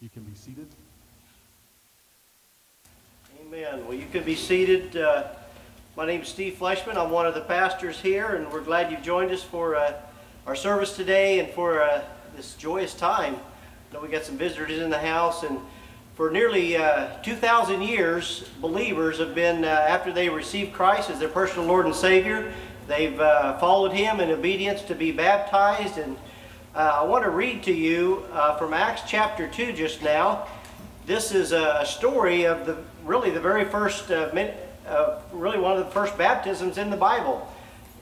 You can be seated. Amen. Well, you can be seated. Uh, my name is Steve Fleshman. I'm one of the pastors here, and we're glad you've joined us for uh, our service today and for uh, this joyous time. I know we got some visitors in the house, and for nearly uh, 2,000 years, believers have been, uh, after they received Christ as their personal Lord and Savior, they've uh, followed Him in obedience to be baptized. And I want to read to you from Acts chapter 2 just now. This is a story of the really the very first, uh, uh, really one of the first baptisms in the Bible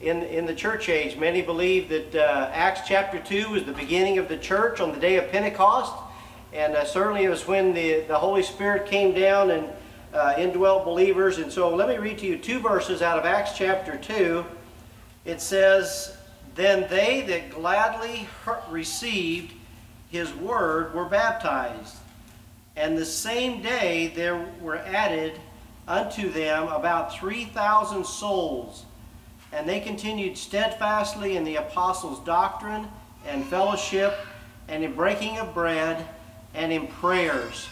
in, in the church age. Many believe that uh, Acts chapter 2 was the beginning of the church on the day of Pentecost. And uh, certainly it was when the, the Holy Spirit came down and uh, indwelt believers. And so let me read to you two verses out of Acts chapter 2. It says, Then they that gladly received his word were baptized. And the same day there were added unto them about 3,000 souls. And they continued steadfastly in the apostles' doctrine and fellowship and in breaking of bread and in prayers.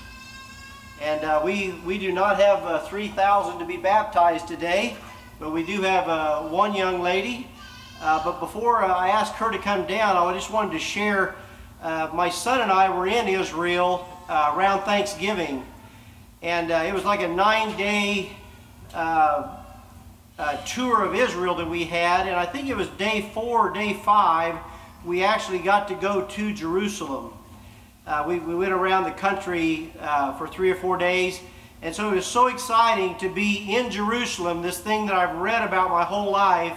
And uh, we, we do not have uh, 3,000 to be baptized today, but we do have uh, one young lady. Uh, but before uh, I ask her to come down, I just wanted to share uh, my son and I were in Israel around Thanksgiving. And it was like a nine-day tour of Israel that we had. And I think it was day four or day five, we actually got to go to Jerusalem. Uh, we, we, went around the country uh, for three or four days. And so it was so exciting to be in Jerusalem, this thing that I've read about my whole life,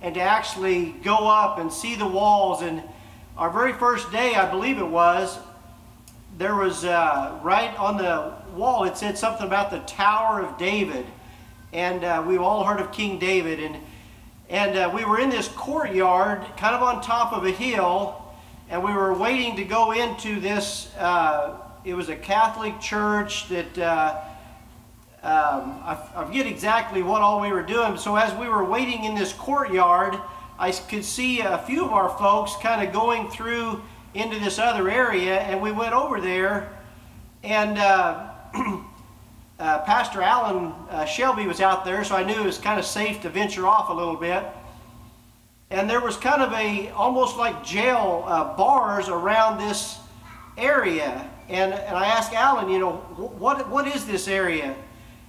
and to actually go up and see the walls. And our very first day, I believe it was, there was uh, right on the wall, it said something about the Tower of David. And uh, we've all heard of King David. And, and uh, we were in this courtyard, kind of on top of a hill, and we were waiting to go into this. Uh, it was a Catholic church that uh, um, I, I, forget exactly what all we were doing. So as we were waiting in this courtyard, I could see a few of our folks kind of going through into this other area, and we went over there, and uh, uh Pastor Alan uh, Shelby was out there, so I knew it was kind of safe to venture off a little bit and there was kind of a almost like jail uh, bars around this area and, and i asked alan you know what, what is this area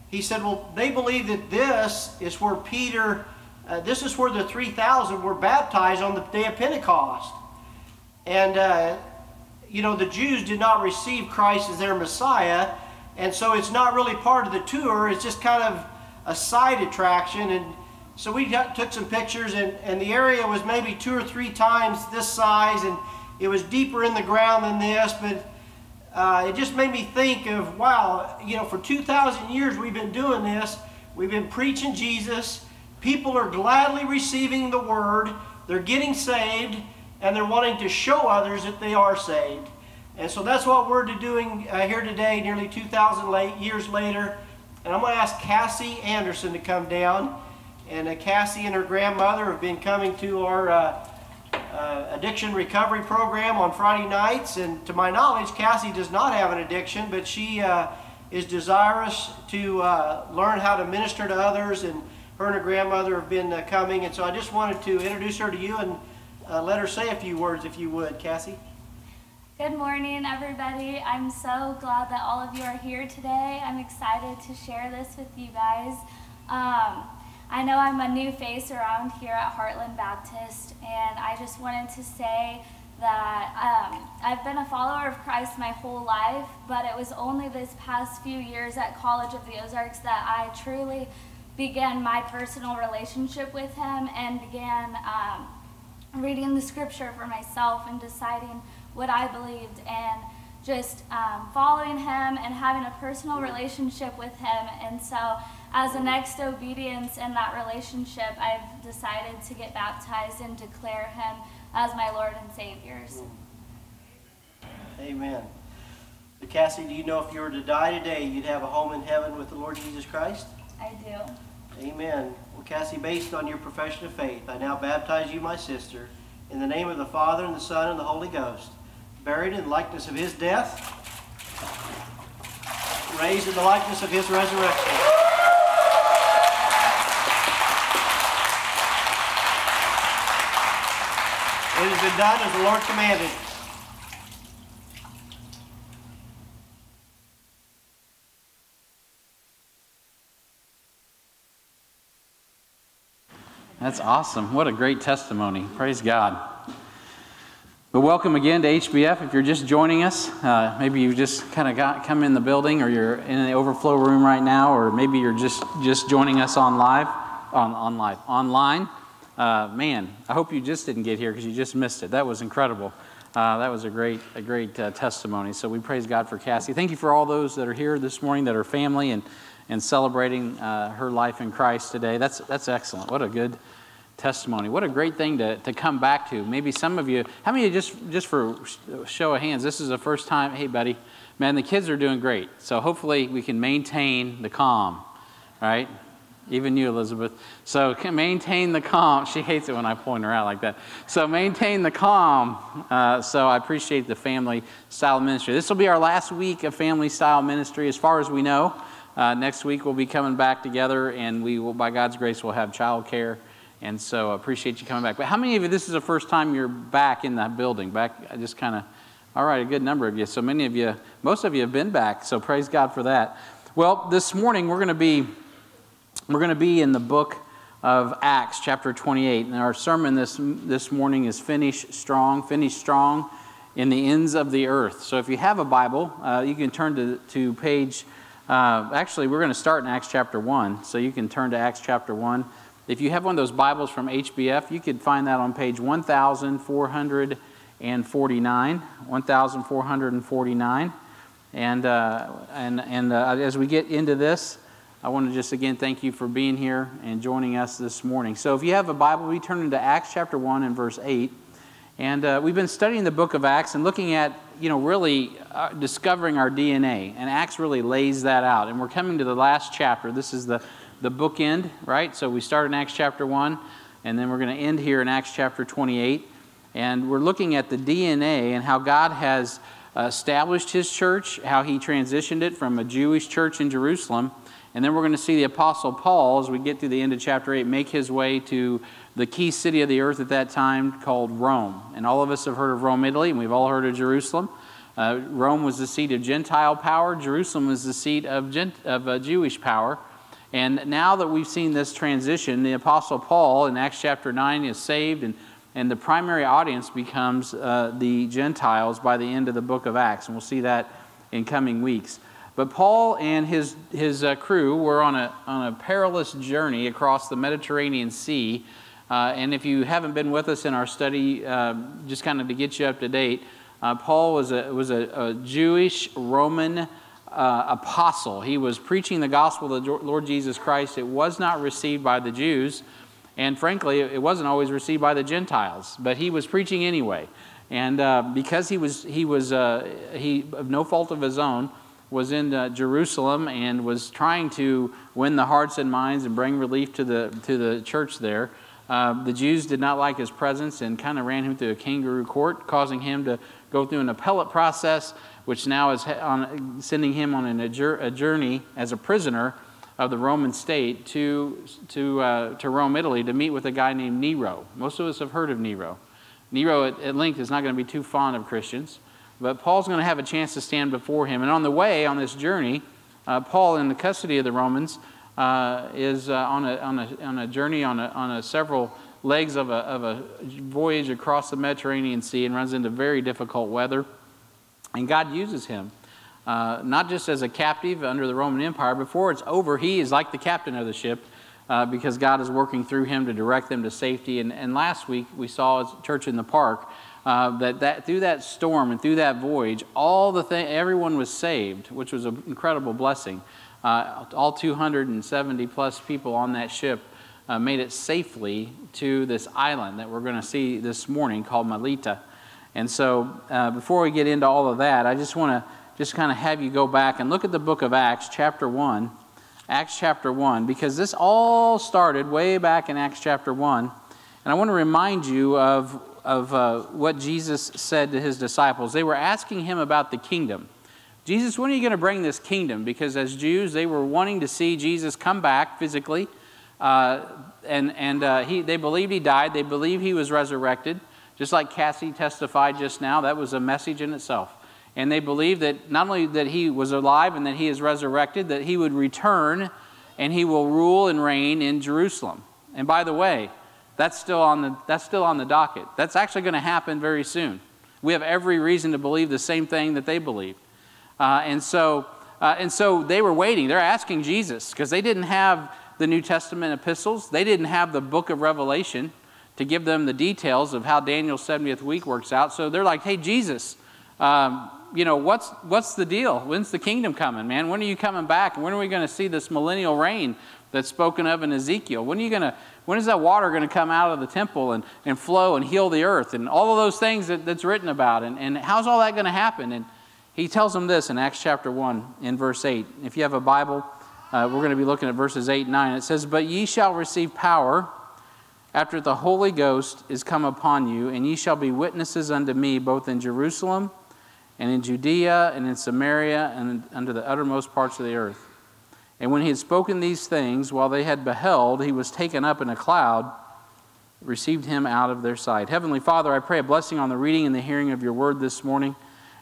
he said well they believe that this is where peter uh, this is where the 3000 were baptized on the day of pentecost. And uh, you know the jews did not receive christ as their messiah. And so it's not really part of the tour. It's just kind of a side attraction. And so we got, took some pictures, and, and the area was maybe two or three times this size, and it was deeper in the ground than this, but uh, it just made me think of, wow, you know, for 2,000 years we've been doing this. We've been preaching Jesus. People are gladly receiving the word. They're getting saved, and they're wanting to show others that they are saved. And so that's what we're doing uh, here today, nearly 2,000 late, years later. And I'm going to ask Cassie Anderson to come down. And uh, Cassie and her grandmother have been coming to our uh, uh, addiction recovery program on Friday nights. And to my knowledge, Cassie does not have an addiction, but she uh, is desirous to uh, learn how to minister to others. And her and her grandmother have been uh, coming. And so I just wanted to introduce her to you and let her say a few words, if you would, Cassie. Good morning, everybody. I'm so glad that all of you are here today. I'm excited to share this with you guys. Um, I know I'm a new face around here at Heartland Baptist, and I just wanted to say that um, I've been a follower of Christ my whole life, but it was only this past few years at College of the Ozarks that I truly began my personal relationship with Him and began um, reading the scripture for myself and deciding what I believed and just um, following Him and having a personal relationship with Him. And so as a next obedience in that relationship, I've decided to get baptized and declare him as my Lord and Savior. Amen. But Cassie, do you know if you were to die today, you'd have a home in heaven with the Lord Jesus Christ? I do. Amen. Well, Cassie, based on your profession of faith, I now baptize you, my sister, in the name of the Father, and the Son, and the Holy Ghost, buried in the likeness of his death, raised in the likeness of his resurrection. It has been done as the Lord commanded. That's awesome. What a great testimony. Praise God. But welcome again to HBF. If you're just joining us, uh, maybe you just kind of got come in the building, or you're in the overflow room right now, or maybe you're just just joining us on live, on on live online. Uh, man, I hope you just didn't get here because you just missed it. That was incredible. Uh, that was a great a great uh, testimony. So we praise God for Cassie. Thank you for all those that are here this morning that are family and and celebrating uh, her life in Christ today. That's that's excellent. What a good testimony. What a great thing to, to come back to. Maybe some of you, how many just, just for show of hands, this is the first time, hey, buddy, man, the kids are doing great. So hopefully we can maintain the calm, right? Even you, Elizabeth. So maintain the calm. She hates it when I point her out like that. So maintain the calm. Uh, so I appreciate the family style ministry. This will be our last week of family style ministry, as far as we know. Uh, next week we'll be coming back together, and we will, by God's grace, we'll have childcare. care and so I appreciate you coming back. But how many of you, this is the first time you're back in that building? Back, I just kind of, all right, a good number of you. So many of you, most of you have been back. So praise God for that. Well, this morning we're going to be, we're going to be in the book of Acts, chapter 28. And our sermon this, this morning is Finish Strong, Finish Strong in the Ends of the Earth. So if you have a Bible, uh, you can turn to, to page, uh, actually, we're going to start in Acts chapter 1. So you can turn to Acts chapter 1. If you have one of those Bibles from HBF, you could find that on page 1449. 1449. And, uh, and, and uh, as we get into this, I want to just again thank you for being here and joining us this morning. So if you have a Bible, we turn into Acts chapter 1 and verse 8. And uh, we've been studying the book of Acts and looking at, you know, really uh, discovering our DNA. And Acts really lays that out. And we're coming to the last chapter. This is the the bookend, right? So we start in Acts chapter 1, and then we're going to end here in Acts chapter 28. And we're looking at the DNA and how God has established his church, how he transitioned it from a Jewish church in Jerusalem. And then we're going to see the Apostle Paul, as we get to the end of chapter 8, make his way to the key city of the earth at that time called Rome. And all of us have heard of Rome, Italy, and we've all heard of Jerusalem. Uh, Rome was the seat of Gentile power, Jerusalem was the seat of, Gent- of uh, Jewish power. And now that we've seen this transition, the Apostle Paul in Acts chapter 9 is saved, and, and the primary audience becomes uh, the Gentiles by the end of the book of Acts. And we'll see that in coming weeks. But Paul and his, his uh, crew were on a, on a perilous journey across the Mediterranean Sea. Uh, and if you haven't been with us in our study, uh, just kind of to get you up to date, uh, Paul was a, was a, a Jewish Roman uh, apostle. He was preaching the gospel of the Lord Jesus Christ. It was not received by the Jews, and frankly, it wasn't always received by the Gentiles, but he was preaching anyway. And uh, because he was, he was he, of no fault of his own, was in uh, Jerusalem and was trying to win the hearts and minds and bring relief to the, to the church there. Uh, the Jews did not like his presence and kind of ran him through a kangaroo court, causing him to go through an appellate process which now is on, sending him on an, a journey as a prisoner of the Roman state to, to, uh, to Rome, Italy, to meet with a guy named Nero. Most of us have heard of Nero. Nero, at, at length, is not going to be too fond of Christians, but Paul's going to have a chance to stand before him. And on the way, on this journey, uh, Paul, in the custody of the Romans, uh, is uh, on, a, on, a, on a journey on, a, on a several legs of a, of a voyage across the Mediterranean Sea and runs into very difficult weather. And God uses him, uh, not just as a captive under the Roman Empire. Before it's over, he is like the captain of the ship uh, because God is working through him to direct them to safety. And, and last week we saw at Church in the Park uh, that, that through that storm and through that voyage, all the thing, everyone was saved, which was an incredible blessing. Uh, all 270 plus people on that ship uh, made it safely to this island that we're going to see this morning called Melita. And so, uh, before we get into all of that, I just want to just kind of have you go back and look at the book of Acts, chapter 1. Acts chapter 1, because this all started way back in Acts chapter 1. And I want to remind you of, of uh, what Jesus said to his disciples. They were asking him about the kingdom. Jesus, when are you going to bring this kingdom? Because as Jews, they were wanting to see Jesus come back physically. Uh, and and uh, he, they believed he died. They believed he was resurrected. Just like Cassie testified just now, that was a message in itself. And they believed that not only that he was alive and that he is resurrected, that he would return and he will rule and reign in Jerusalem. And by the way, that's still on the, that's still on the docket. That's actually going to happen very soon. We have every reason to believe the same thing that they believed. Uh, and, so, uh, and so they were waiting. They're asking Jesus because they didn't have the New Testament epistles, they didn't have the book of Revelation to give them the details of how Daniel's 70th week works out. So they're like, hey, Jesus, um, you know, what's, what's the deal? When's the kingdom coming, man? When are you coming back? When are we going to see this millennial reign that's spoken of in Ezekiel? When are you to, when is that water going to come out of the temple and, and flow and heal the earth and all of those things that, that's written about? And, and how's all that going to happen? And he tells them this in Acts chapter 1 in verse 8. If you have a Bible, uh, we're going to be looking at verses 8 and 9. It says, But ye shall receive power after the Holy Ghost is come upon you, and ye shall be witnesses unto me both in Jerusalem and in Judea and in Samaria and unto the uttermost parts of the earth. And when he had spoken these things, while they had beheld, he was taken up in a cloud, received him out of their sight. Heavenly Father, I pray a blessing on the reading and the hearing of your word this morning.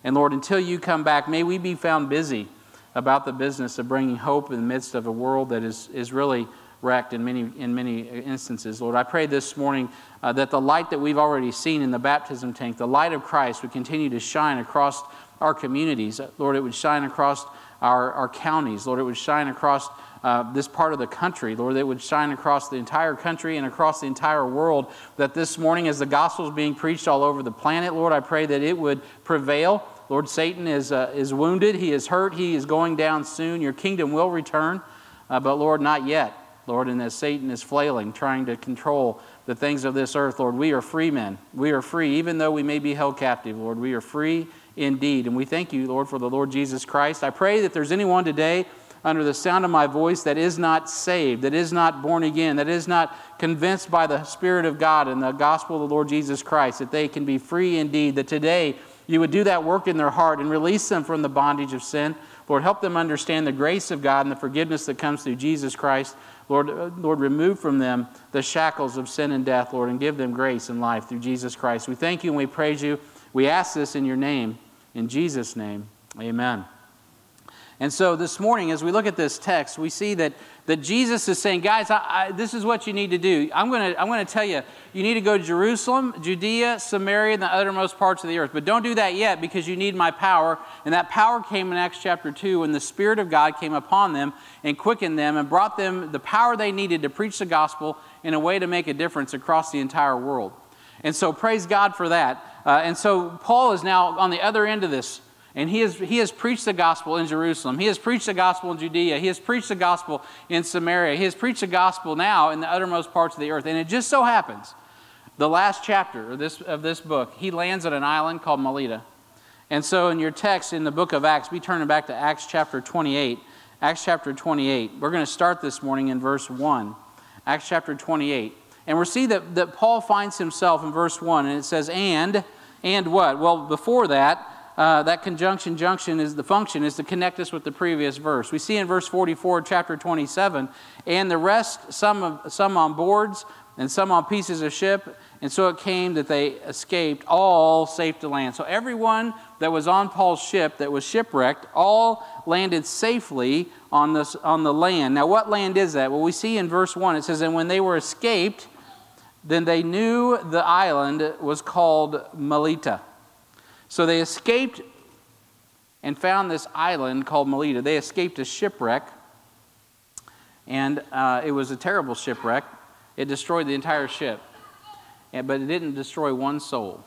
And Lord, until you come back, may we be found busy about the business of bringing hope in the midst of a world that is, is really wrecked in many, in many instances. Lord, I pray this morning uh, that the light that we've already seen in the baptism tank, the light of Christ, would continue to shine across our communities. Lord, it would shine across our, our counties. Lord, it would shine across uh, this part of the country. Lord, that would shine across the entire country and across the entire world. That this morning, as the gospel is being preached all over the planet, Lord, I pray that it would prevail Lord, Satan is, uh, is wounded. He is hurt. He is going down soon. Your kingdom will return. Uh, but, Lord, not yet. Lord, and as Satan is flailing, trying to control the things of this earth, Lord, we are free men. We are free, even though we may be held captive, Lord. We are free indeed. And we thank you, Lord, for the Lord Jesus Christ. I pray that there's anyone today under the sound of my voice that is not saved, that is not born again, that is not convinced by the Spirit of God and the gospel of the Lord Jesus Christ, that they can be free indeed, that today you would do that work in their heart and release them from the bondage of sin. Lord, help them understand the grace of God and the forgiveness that comes through Jesus Christ. Lord, uh, Lord, remove from them the shackles of sin and death, Lord, and give them grace and life through Jesus Christ. We thank you and we praise you. We ask this in your name. In Jesus' name, amen. And so this morning, as we look at this text, we see that, that Jesus is saying, guys, I, I, this is what you need to do. I'm going to I'm to tell you, you need to go to Jerusalem, Judea, Samaria, and the uttermost parts of the earth. But don't do that yet because you need my power. And that power came in Acts chapter 2 when the Spirit of God came upon them and quickened them and brought them the power they needed to preach the gospel in a way to make a difference across the entire world. And so praise God for that. Uh, and so Paul is now on the other end of this and he has, he has preached the gospel in Jerusalem. He has preached the gospel in Judea. He has preached the gospel in Samaria. He has preached the gospel now in the uttermost parts of the earth. And it just so happens, the last chapter of this, of this book, he lands at an island called Melita. And so in your text in the book of Acts, be turning back to Acts chapter 28. Acts chapter 28. We're going to start this morning in verse 1. Acts chapter 28. And we see that, that Paul finds himself in verse 1, and it says, and, and what? Well, before that, uh, that conjunction junction is the function is to connect us with the previous verse. We see in verse 44, chapter 27, and the rest, some, of, some on boards and some on pieces of ship. And so it came that they escaped, all safe to land. So everyone that was on Paul's ship that was shipwrecked, all landed safely on, this, on the land. Now, what land is that? Well, we see in verse 1, it says, And when they were escaped, then they knew the island was called Melita. So they escaped and found this island called Melita. They escaped a shipwreck, and uh, it was a terrible shipwreck. It destroyed the entire ship, but it didn't destroy one soul.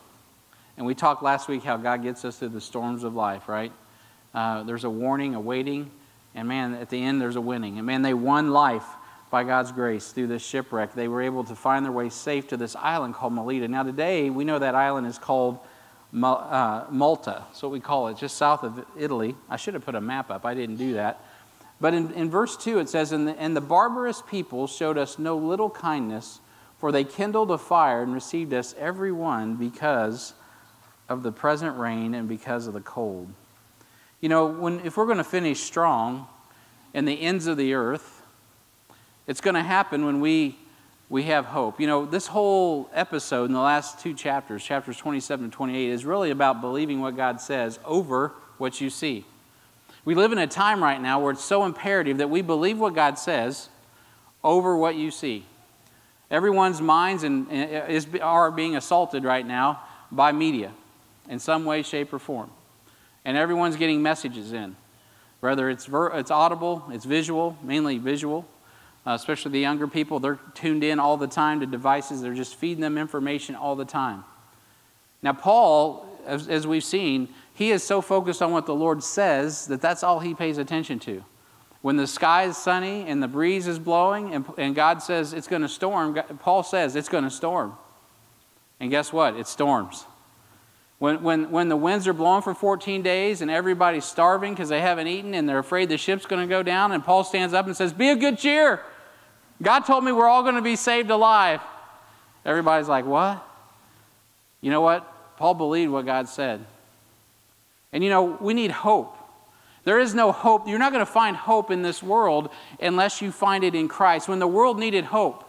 And we talked last week how God gets us through the storms of life, right? Uh, there's a warning, a waiting, and man, at the end, there's a winning. And man, they won life by God's grace through this shipwreck. They were able to find their way safe to this island called Melita. Now, today, we know that island is called Uh, Malta. That's what we call it, just south of Italy. I should have put a map up, I didn't do that. But in, in verse 2, it says, and the, and the barbarous people showed us no little kindness, for they kindled a fire and received us every one because of the present rain and because of the cold. You know, when, if we're going to finish strong in the ends of the earth, it's going to happen when we, we have hope. You know, this whole episode in the last two chapters, chapters 27 and 28, is really about believing what God says over what you see. We live in a time right now where it's so imperative that we believe what God says over what you see. Everyone's minds and, uh, is, are being assaulted right now by media in some way, shape, or form. And everyone's getting messages in. Whether it's, ver- it's audible, it's visual, mainly visual, uh, especially the younger people. They're tuned in all the time to devices, they're just feeding them information all the time. Now, Paul, as, as we've seen, he is so focused on what the Lord says that that's all he pays attention to. When the sky is sunny and the breeze is blowing and, and God says it's going to storm, Paul says it's going to storm. And guess what? It storms. When, when, when the winds are blowing for 14 days and everybody's starving because they haven't eaten and they're afraid the ship's going to go down, and Paul stands up and says, Be of good cheer. God told me we're all going to be saved alive. Everybody's like, What? You know what? Paul believed what God said. And you know, we need hope. There is no hope. You're not going to find hope in this world unless you find it in Christ. When the world needed hope,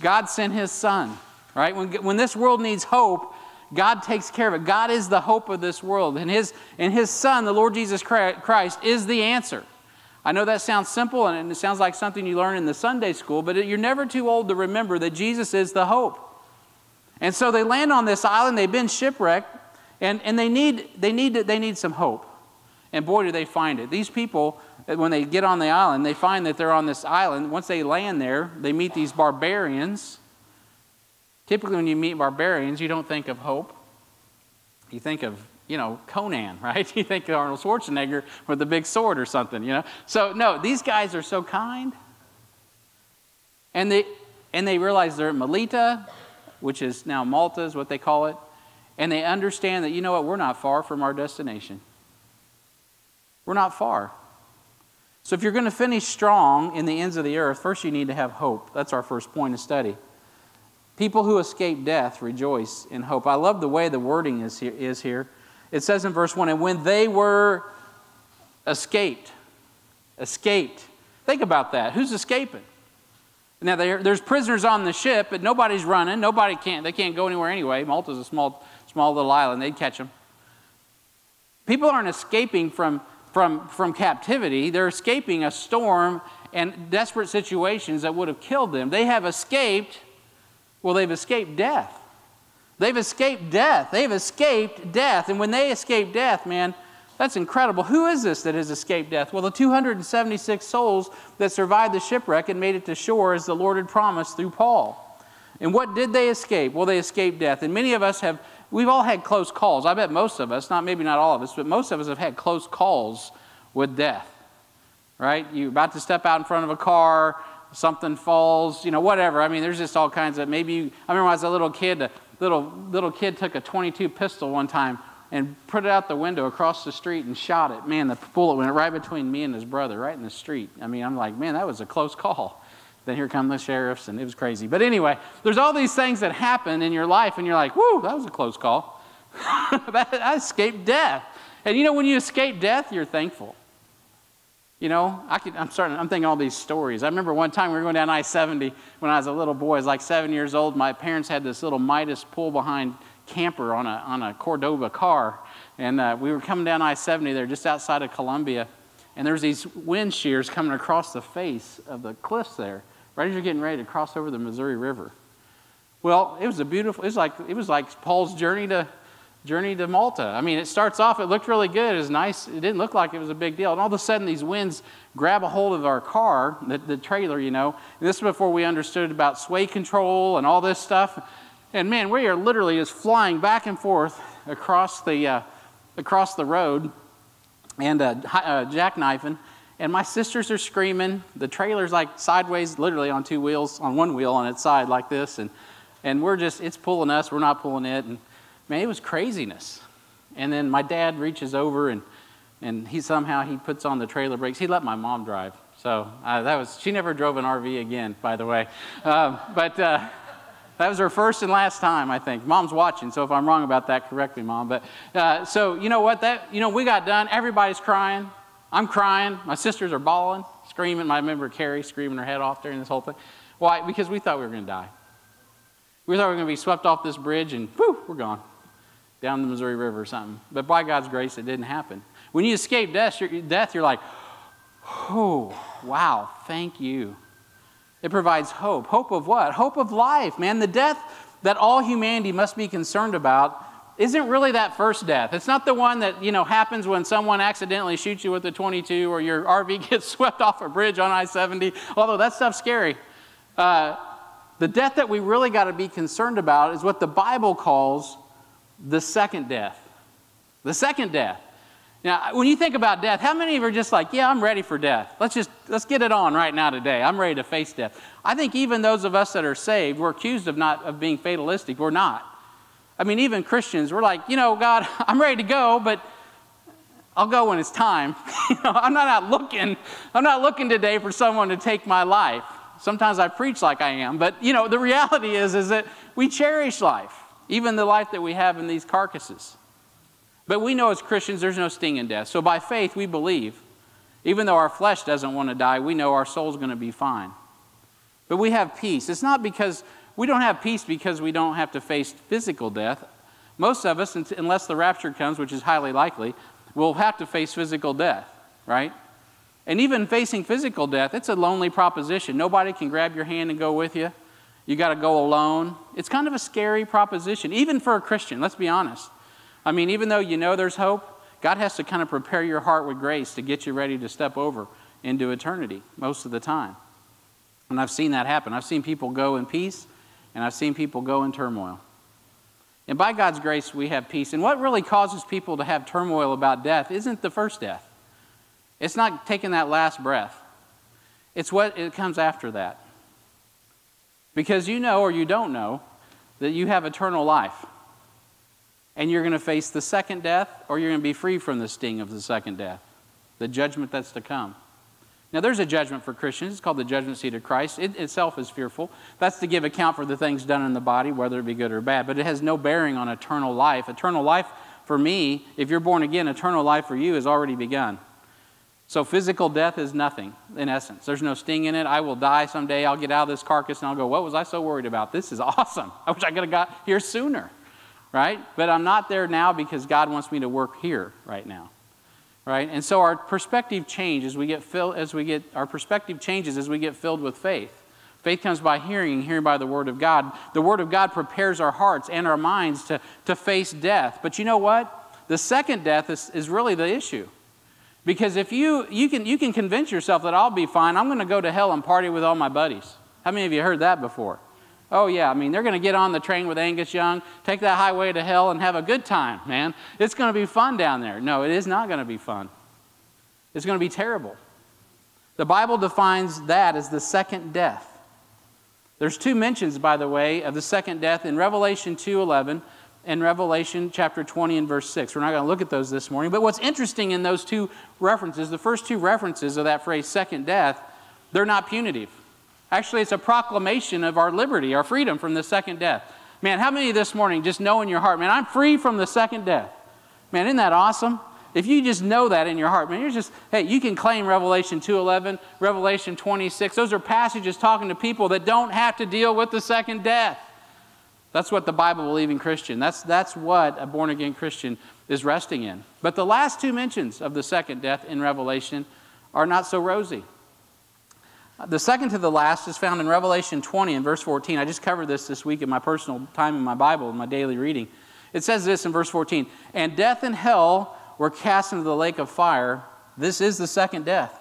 God sent his son, right? When, when this world needs hope, God takes care of it. God is the hope of this world. And his, and his son, the Lord Jesus Christ, is the answer. I know that sounds simple and it sounds like something you learn in the Sunday school, but you're never too old to remember that Jesus is the hope. And so they land on this island, they've been shipwrecked, and, and they, need, they, need, they need some hope. And boy, do they find it. These people, uh, when they get on the island, they find that they're on this island. Once they land there, they meet these barbarians. Typically, when you meet barbarians, you don't think of hope. You think of, you know, Conan, right? You think Arnold Schwarzenegger with the big sword or something, you know? So, no, these guys are so kind. And they, and they realize they're at Melita, which is now Malta, is what they call it. And they understand that, you know what, we're not far from our destination. We're not far. So, if you're going to finish strong in the ends of the earth, first you need to have hope. That's our first point of study. People who escape death rejoice in hope. I love the way the wording is here. Is here. It says in verse 1 and when they were escaped, escaped. Think about that. Who's escaping? Now, there's prisoners on the ship, but nobody's running. Nobody can't, they can't go anywhere anyway. Malta's a small, small little island. They'd catch them. People aren't escaping from from, from captivity. They're escaping a storm and desperate situations that would have killed them. They have escaped, well, they've escaped death. They've escaped death. They've escaped death. And when they escape death, man, that's incredible. Who is this that has escaped death? Well, the 276 souls that survived the shipwreck and made it to shore as the Lord had promised through Paul. And what did they escape? Well, they escaped death. And many of us have We've all had close calls. I bet most of us, not maybe not all of us, but most of us have had close calls with death. Right? You're about to step out in front of a car, something falls, you know, whatever. I mean, there's just all kinds of maybe you, I remember when I was a little kid, little little kid took a 22 pistol one time and put it out the window across the street and shot it. Man, the bullet went right between me and his brother, right in the street. I mean, I'm like, man, that was a close call. Then here come the sheriffs, and it was crazy. But anyway, there's all these things that happen in your life, and you're like, whoo, that was a close call. I escaped death. And you know, when you escape death, you're thankful. You know, I could, I'm starting, I'm thinking all these stories. I remember one time we were going down I 70 when I was a little boy. I was like seven years old. My parents had this little Midas pull behind camper on a, on a Cordoba car. And uh, we were coming down I 70 there just outside of Columbia. And there's these wind shears coming across the face of the cliffs there right as you're getting ready to cross over the Missouri River. Well, it was a beautiful, it was like, it was like Paul's journey to, journey to Malta. I mean, it starts off, it looked really good, it was nice, it didn't look like it was a big deal. And all of a sudden, these winds grab a hold of our car, the, the trailer, you know. And this is before we understood about sway control and all this stuff. And man, we are literally just flying back and forth across the, uh, across the road and uh, uh, jackknifing. And my sisters are screaming. The trailer's like sideways, literally on two wheels, on one wheel on its side like this. And, and we're just, it's pulling us, we're not pulling it. And man, it was craziness. And then my dad reaches over and, and he somehow he puts on the trailer brakes. He let my mom drive. So uh, that was, she never drove an RV again, by the way. Um, but, uh, That was her first and last time, I think. Mom's watching, so if I'm wrong about that, correct me, Mom. But uh, so you know what? That you know, we got done. Everybody's crying. I'm crying. My sisters are bawling, screaming. I remember Carrie screaming her head off during this whole thing. Why? Because we thought we were going to die. We thought we were going to be swept off this bridge and whew, we're gone down the Missouri River or something. But by God's grace, it didn't happen. When you escape death, you're, death, you're like, oh, wow, thank you. It provides hope. Hope of what? Hope of life, man. The death that all humanity must be concerned about isn't really that first death. It's not the one that, you know, happens when someone accidentally shoots you with a 22 or your RV gets swept off a bridge on I-70, although that stuff's scary. Uh, the death that we really got to be concerned about is what the Bible calls the second death. The second death. Now, when you think about death, how many of you are just like, yeah, I'm ready for death? Let's just, let's get it on right now today. I'm ready to face death. I think even those of us that are saved, we're accused of not, of being fatalistic. We're not. I mean, even Christians, we're like, you know, God, I'm ready to go, but I'll go when it's time. you know, I'm not out looking, I'm not looking today for someone to take my life. Sometimes I preach like I am, but you know, the reality is, is that we cherish life, even the life that we have in these carcasses. But we know as Christians there's no sting in death. So by faith, we believe. Even though our flesh doesn't want to die, we know our soul's going to be fine. But we have peace. It's not because we don't have peace because we don't have to face physical death. Most of us, unless the rapture comes, which is highly likely, will have to face physical death, right? And even facing physical death, it's a lonely proposition. Nobody can grab your hand and go with you. You got to go alone. It's kind of a scary proposition, even for a Christian, let's be honest. I mean, even though you know there's hope, God has to kind of prepare your heart with grace to get you ready to step over into eternity most of the time. And I've seen that happen. I've seen people go in peace, and I've seen people go in turmoil. And by God's grace, we have peace. And what really causes people to have turmoil about death isn't the first death, it's not taking that last breath, it's what it comes after that. Because you know or you don't know that you have eternal life and you're going to face the second death, or you're going to be free from the sting of the second death, the judgment that's to come. Now, there's a judgment for Christians. It's called the judgment seat of Christ. It itself is fearful. That's to give account for the things done in the body, whether it be good or bad. But it has no bearing on eternal life. Eternal life for me, if you're born again, eternal life for you has already begun. So physical death is nothing, in essence. There's no sting in it. I will die someday. I'll get out of this carcass and I'll go, What was I so worried about? This is awesome. I wish I could have got here sooner right? But I'm not there now because God wants me to work here right now. Right? And so our perspective changes as we get filled as we get our perspective changes as we get filled with faith. Faith comes by hearing hearing by the Word of God. The Word of God prepares our hearts and our minds to, to face death. But you know what? The second death is, is really the issue. Because if you, you, can, you can convince yourself that I'll be fine, I'm going to go to hell and party with all my buddies. How many of you heard that before? Oh, yeah. I mean, they're going to get on the train with Angus Young, take that highway to hell, and have a good time, man. It's going to be fun down there. No, it is not going to be fun. It's going to be terrible. The Bible defines that as the second death. There's two mentions, by the way, of the second death in Revelation 2:11 and Revelation chapter 20 and verse 6. We're not going to look at those this morning, but what's interesting in those two references, the first two references of that phrase second death, they're not punitive. Actually, it's a proclamation of our liberty, our freedom from the second death. Man, how many this morning just know in your heart, man, I'm free from the second death? Man, isn't that awesome? If you just know that in your heart, man, you're just, hey, you can claim Revelation 2.11, Revelation 26. Those are passages talking to people that don't have to deal with the second death. That's what the Bible believing Christian, that's, that's what a born again Christian is resting in. But the last two mentions of the second death in Revelation are not so rosy. The second to the last is found in Revelation 20 and verse 14. I just covered this this week in my personal time in my Bible, in my daily reading. It says this in verse 14 And death and hell were cast into the lake of fire. This is the second death.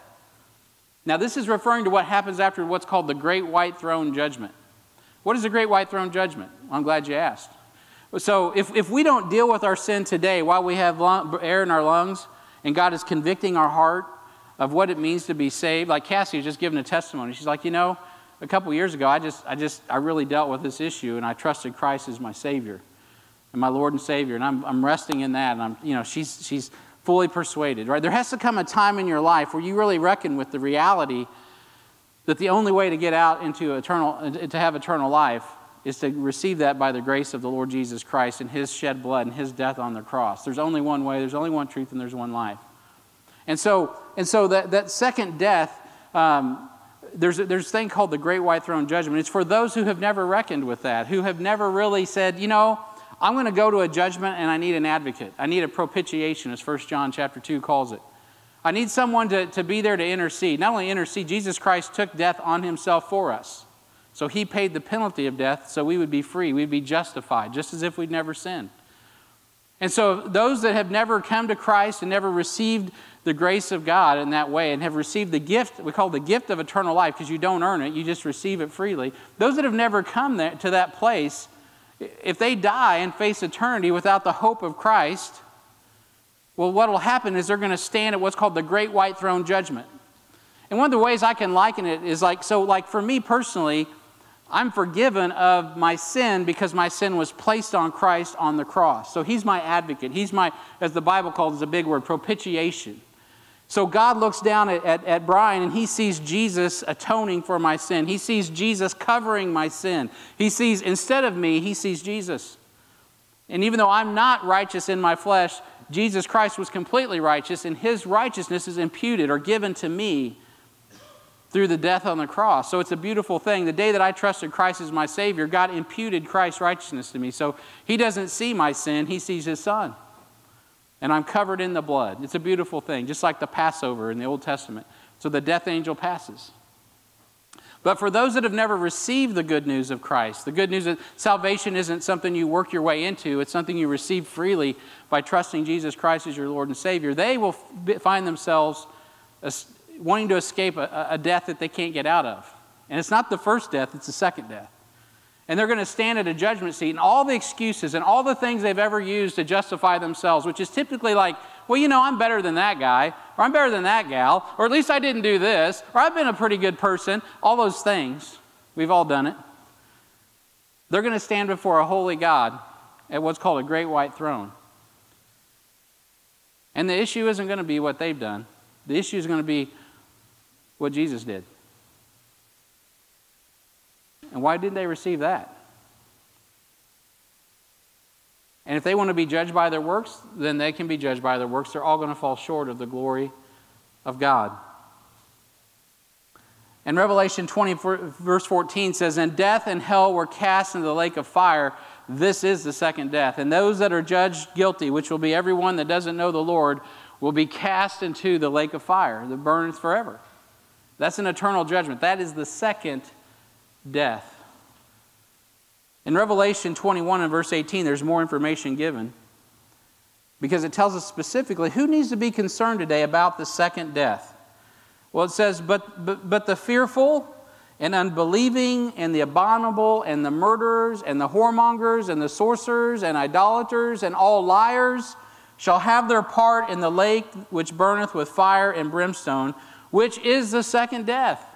Now, this is referring to what happens after what's called the Great White Throne Judgment. What is the Great White Throne Judgment? I'm glad you asked. So, if, if we don't deal with our sin today while we have air in our lungs and God is convicting our heart, of what it means to be saved. Like Cassie was just giving a testimony. She's like, you know, a couple years ago, I just, I just, I really dealt with this issue, and I trusted Christ as my Savior and my Lord and Savior, and I'm, I'm resting in that. And I'm, you know, she's, she's fully persuaded, right? There has to come a time in your life where you really reckon with the reality that the only way to get out into eternal, to have eternal life is to receive that by the grace of the Lord Jesus Christ and his shed blood and his death on the cross. There's only one way, there's only one truth, and there's one life. And so, and so that, that second death, um, there's a, there's a thing called the Great White Throne Judgment. It's for those who have never reckoned with that, who have never really said, you know, I'm going to go to a judgment and I need an advocate. I need a propitiation, as 1 John chapter 2 calls it. I need someone to, to be there to intercede. Not only intercede, Jesus Christ took death on himself for us. So he paid the penalty of death so we would be free, we'd be justified, just as if we'd never sinned. And so those that have never come to Christ and never received the grace of God in that way and have received the gift, we call the gift of eternal life because you don't earn it, you just receive it freely. Those that have never come there, to that place, if they die and face eternity without the hope of Christ, well, what will happen is they're going to stand at what's called the great white throne judgment. And one of the ways I can liken it is like, so, like for me personally, I'm forgiven of my sin because my sin was placed on Christ on the cross. So he's my advocate. He's my, as the Bible calls it, a big word, propitiation. So God looks down at, at, at, Brian and he sees Jesus atoning for my sin. He sees Jesus covering my sin. He sees, instead of me, he sees Jesus. And even though I'm not righteous in my flesh, Jesus Christ was completely righteous, and his righteousness is imputed or given to me through the death on the cross. So it's a beautiful thing. The day that I trusted Christ as my Savior, God imputed Christ's righteousness to me. So he doesn't see my sin, he sees his Son and I'm covered in the blood. It's a beautiful thing, just like the Passover in the Old Testament. So the death angel passes. But for those that have never received the good news of Christ, the good news that salvation isn't something you work your way into, it's something you receive freely by trusting Jesus Christ as your Lord and Savior, they will find themselves wanting to escape a, a death that they can't get out of. And it's not the first death, it's the second death and they're going to stand at a judgment seat, and all the excuses and all the things they've ever used to justify themselves, which is typically like, well, you know, I'm better than that guy, or I'm better than that gal, or at least I didn't do this, or I've been a pretty good person, all those things. We've all done it. They're going to stand before a holy God at what's called a great white throne. And the issue isn't going to be what they've done, the issue is going to be what Jesus did. And why didn't they receive that? And if they want to be judged by their works, then they can be judged by their works. They're all going to fall short of the glory of God. And Revelation 20, verse 14 says, And death and hell were cast into the lake of fire. This is the second death. And those that are judged guilty, which will be everyone that doesn't know the Lord, will be cast into the lake of fire that burns forever. That's an eternal judgment. That is the second death. In Revelation 21 and verse 18, there's more information given because it tells us specifically who needs to be concerned today about the second death. Well, it says, but, but, but the fearful and unbelieving and the abominable and the murderers and the whoremongers and the sorcerers and idolaters and all liars shall have their part in the lake which burneth with fire and brimstone, which is the second death.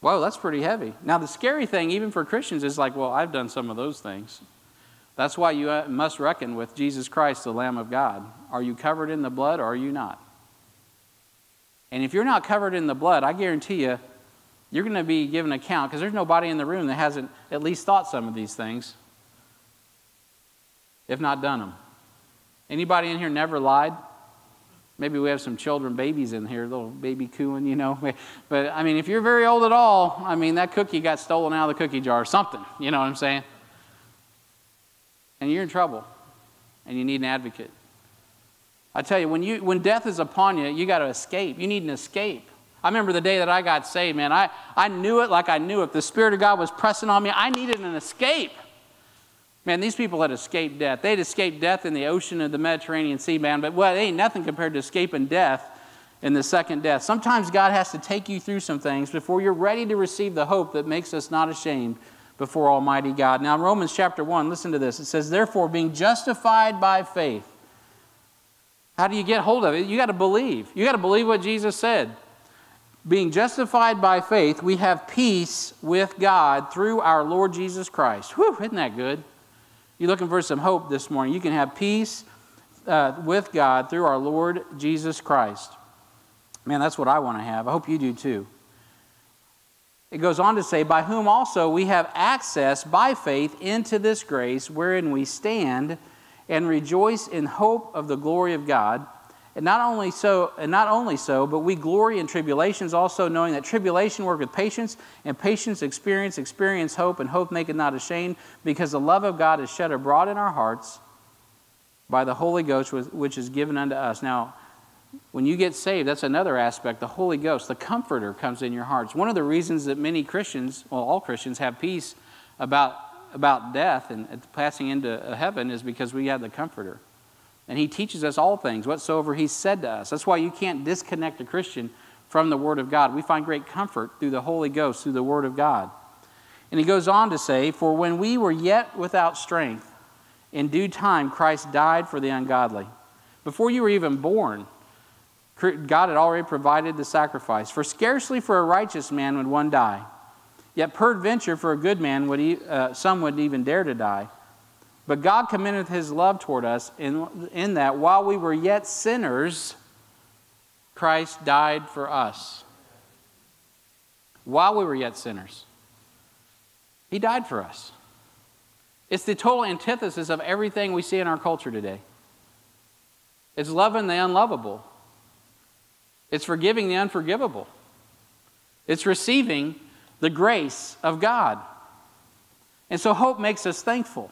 Whoa, that's pretty heavy. Now, the scary thing, even for Christians, is like, well, I've done some of those things. That's why you uh, must reckon with Jesus Christ, the Lamb of God. Are you covered in the blood or are you not? And if you're not covered in the blood, I guarantee you, you're going to be given account because there's nobody in the room that hasn't at least thought some of these things, if not done them. Anybody in here never lied? Maybe we have some children, babies in here, little baby cooing, you know. But I mean, if you're very old at all, I mean, that cookie got stolen out of the cookie jar or something. You know what I'm saying? And you're in trouble, and you need an advocate. I tell you, when, you, when death is upon you, you got to escape. You need an escape. I remember the day that I got saved, man. I, I knew it like I knew it. The Spirit of God was pressing on me. I needed an escape. Man, these people had escaped death. They'd escaped death in the ocean of the Mediterranean Sea, man, but well, it ain't nothing compared to escaping death in the second death. Sometimes God has to take you through some things before you're ready to receive the hope that makes us not ashamed before Almighty God. Now, in Romans chapter 1, listen to this. It says, Therefore, being justified by faith. How do you get hold of it? You got to believe. You got to believe what Jesus said. Being justified by faith, we have peace with God through our Lord Jesus Christ. Whew, isn't that good? You're looking for some hope this morning. You can have peace uh, with God through our Lord Jesus Christ. Man, that's what I want to have. I hope you do too. it goes on to say, By whom also we have access by faith into this grace wherein we stand and rejoice in hope of the glory of God. And not only so, and not only so, but we glory in tribulations also, knowing that tribulation worketh patience, and patience experience, experience hope, and hope maketh not ashamed, because the love of God is shed abroad in our hearts by the Holy Ghost which is given unto us. Now, when you get saved, that's another aspect. The Holy Ghost, the Comforter, comes in your hearts. One of the reasons that many Christians, well, all Christians, have peace about, about death and passing into uh, heaven is because we have the Comforter. And He teaches us all things, whatsoever He said to us. That's why you can't disconnect a Christian from the Word of God. We find great comfort through the Holy Ghost, through the Word of God. And He goes on to say, For when we were yet without strength, in due time Christ died for the ungodly. Before you were even born, God had already provided the sacrifice. For scarcely for a righteous man would one die. Yet peradventure for a good man would he, uh, some would even dare to die. But God commendeth his love toward us in, in that while we were yet sinners, Christ died for us. While we were yet sinners, he died for us. It's the total antithesis of everything we see in our culture today. It's loving the unlovable. It's forgiving the unforgivable. It's receiving the grace of God. And so hope makes us thankful.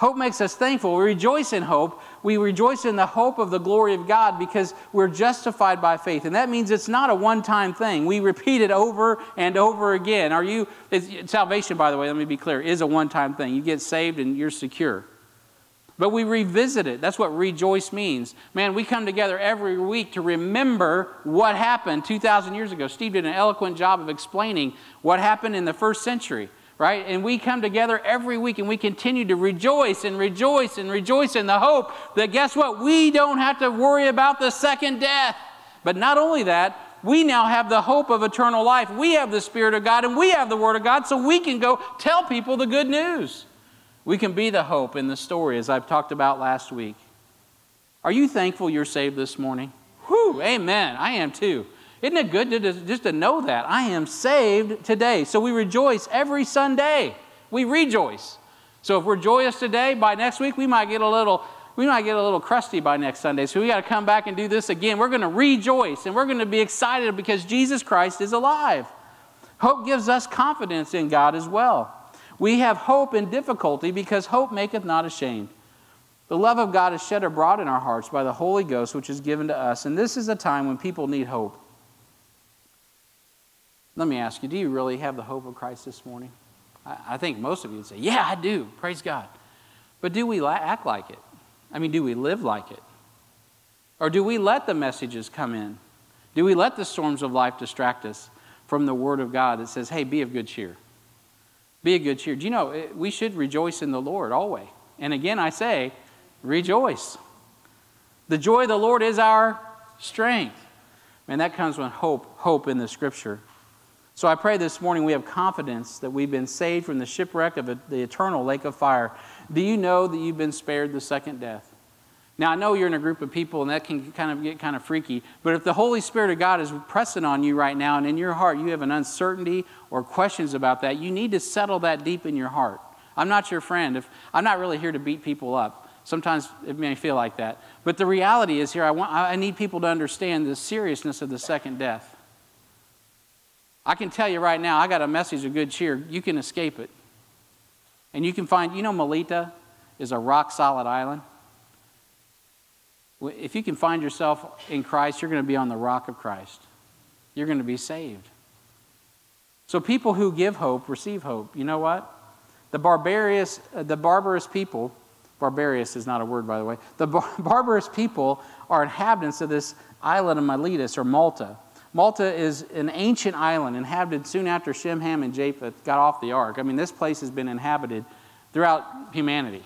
Hope makes us thankful. We rejoice in hope. We rejoice in the hope of the glory of God because we're justified by faith. And that means it's not a one time thing. We repeat it over and over again. Are you, salvation, by the way, let me be clear, is a one time thing. You get saved and you're secure. But we revisit it. That's what rejoice means. Man, we come together every week to remember what happened 2,000 years ago. Steve did an eloquent job of explaining what happened in the first century, right? And we come together every week and we continue to rejoice and rejoice and rejoice in the hope that guess what? We don't have to worry about the second death. But not only that, we now have the hope of eternal life. We have the Spirit of God and we have the Word of God, so we can go tell people the good news. We can be the hope in the story, as I've talked about last week. Are you thankful you're saved this morning? Whew, amen. I am too. Isn't it good to just to know that? I am saved today. So we rejoice every Sunday. We rejoice. So if we're joyous today, by next week we might get a little we might get a little crusty by next Sunday. So we got to come back and do this again. We're going to rejoice and we're going to be excited because Jesus Christ is alive. Hope gives us confidence in God as well. We have hope in difficulty because hope maketh not ashamed. The love of God is shed abroad in our hearts by the Holy Ghost, which is given to us. And this is a time when people need hope. Let me ask you do you really have the hope of Christ this morning? I, think most of you would say, Yeah, I do. Praise God. But do we act like it? I mean, do we live like it? Or do we let the messages come in? Do we let the storms of life distract us from the Word of God that says, Hey, be of good cheer? Be a good cheer. Do you know, we should rejoice in the Lord always. And again, I say, rejoice. The joy of the Lord is our strength. And that comes when hope, hope in the Scripture. So I pray this morning we have confidence that we've been saved from the shipwreck of the eternal lake of fire. Do you know that you've been spared the second death? Now, I know you're in a group of people and that can kind of get kind of freaky, but if the Holy Spirit of God is pressing on you right now and in your heart you have an uncertainty or questions about that, you need to settle that deep in your heart. I'm not your friend. If, I'm not really here to beat people up. Sometimes it may feel like that. But the reality is here, I, want, I need people to understand the seriousness of the second death. I can tell you right now, I got a message of good cheer. You can escape it. And you can find, you know, Melita is a rock solid island. If you can find yourself in Christ, you're going to be on the rock of Christ. You're going to be saved. So people who give hope receive hope. You know what? The barbarous, uh, the barbarous people, barbarous is not a word by the way. The bar- barbarous people are inhabitants of this island of Miletus or Malta. Malta is an ancient island inhabited soon after Shem, Ham, and Japheth got off the ark. I mean, this place has been inhabited throughout humanity.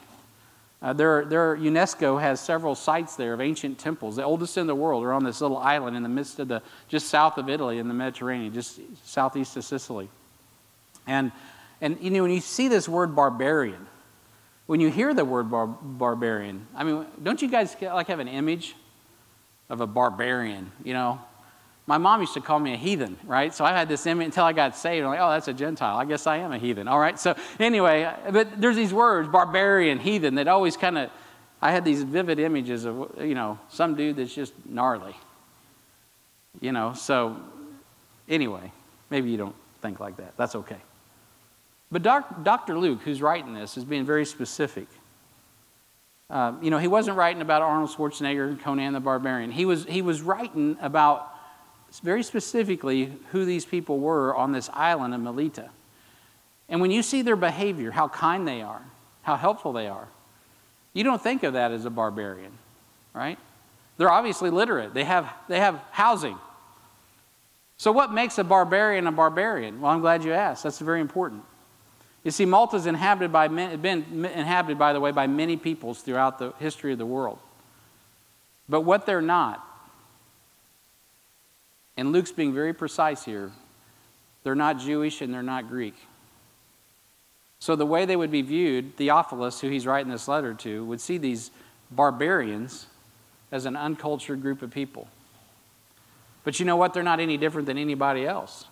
Uh, there, there, UNESCO has several sites there of ancient temples. The oldest in the world are on this little island in the midst of the, just south of Italy in the Mediterranean, just southeast of Sicily. And, and you know, when you see this word barbarian, when you hear the word bar- barbarian, I mean, don't you guys like have an image of a barbarian, you know? My mom used to call me a heathen, right? So I had this image until I got saved. I'm like, oh, that's a Gentile. I guess I am a heathen. All right. So anyway, but there's these words, barbarian, heathen, that always kind of, I had these vivid images of, you know, some dude that's just gnarly. You know, so anyway, maybe you don't think like that. That's okay. But Dr. Luke, who's writing this, is being very specific. Uh, you know, he wasn't writing about Arnold Schwarzenegger and Conan the Barbarian. He was, he was writing about very specifically who these people were on this island of Melita. And when you see their behavior, how kind they are, how helpful they are, you don't think of that as a barbarian, right? They're obviously literate, they have, they have housing. So, what makes a barbarian a barbarian? Well, I'm glad you asked. That's very important. You see, Malta is inhabited by, been inhabited, by the way, by many peoples throughout the history of the world. But what they're not, and Luke's being very precise here, they're not Jewish and they're not Greek. So the way they would be viewed, Theophilus, who he's writing this letter to, would see these barbarians as an uncultured group of people. But you know what? They're not any different than anybody else.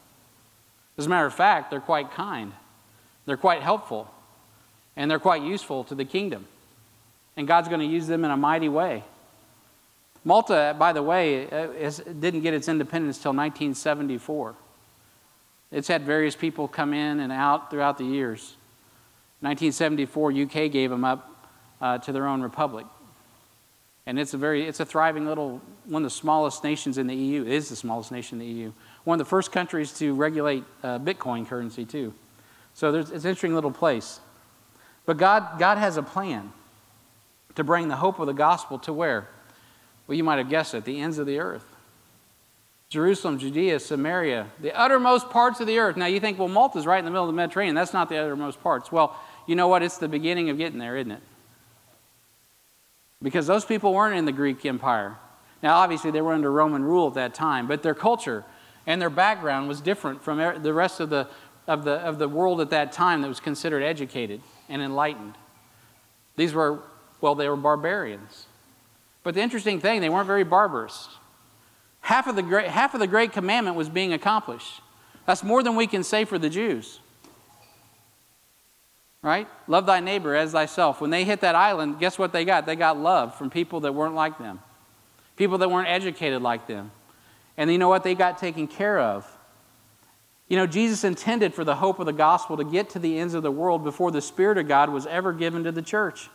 As a matter of fact, they're quite kind, they're quite helpful, and they're quite useful to the kingdom. And God's going to use them in a mighty way. Malta, by the way, uh, is, didn't get its independence until 1974. It's had various people come in and out throughout the years. 1974, UK gave them up uh, to their own republic. And it's a very, it's a thriving little, one of the smallest nations in the EU. It is the smallest nation in the EU. One of the first countries to regulate uh, Bitcoin currency, too. So it's an interesting little place. But God, God has a plan to bring the hope of the gospel to where? Well, you might have guessed it, the ends of the earth. Jerusalem, Judea, Samaria, the uttermost parts of the earth. Now you think, well, Malta's right in the middle of the Mediterranean. That's not the uttermost parts. Well, you know what? It's the beginning of getting there, isn't it? Because those people weren't in the Greek Empire. Now, obviously, they were under Roman rule at that time, but their culture and their background was different from the rest of the, of the, of the world at that time that was considered educated and enlightened. These were, well, they were barbarians. But the interesting thing, they weren't very barbarous. Half of the great, half of the great commandment was being accomplished. That's more than we can say for the Jews. Right? Love thy neighbor as thyself. When they hit that island, guess what they got? They got love from people that weren't like them, people that weren't educated like them. And you know what? They got taken care of. You know, Jesus intended for the hope of the gospel to get to the ends of the world before the Spirit of God was ever given to the church.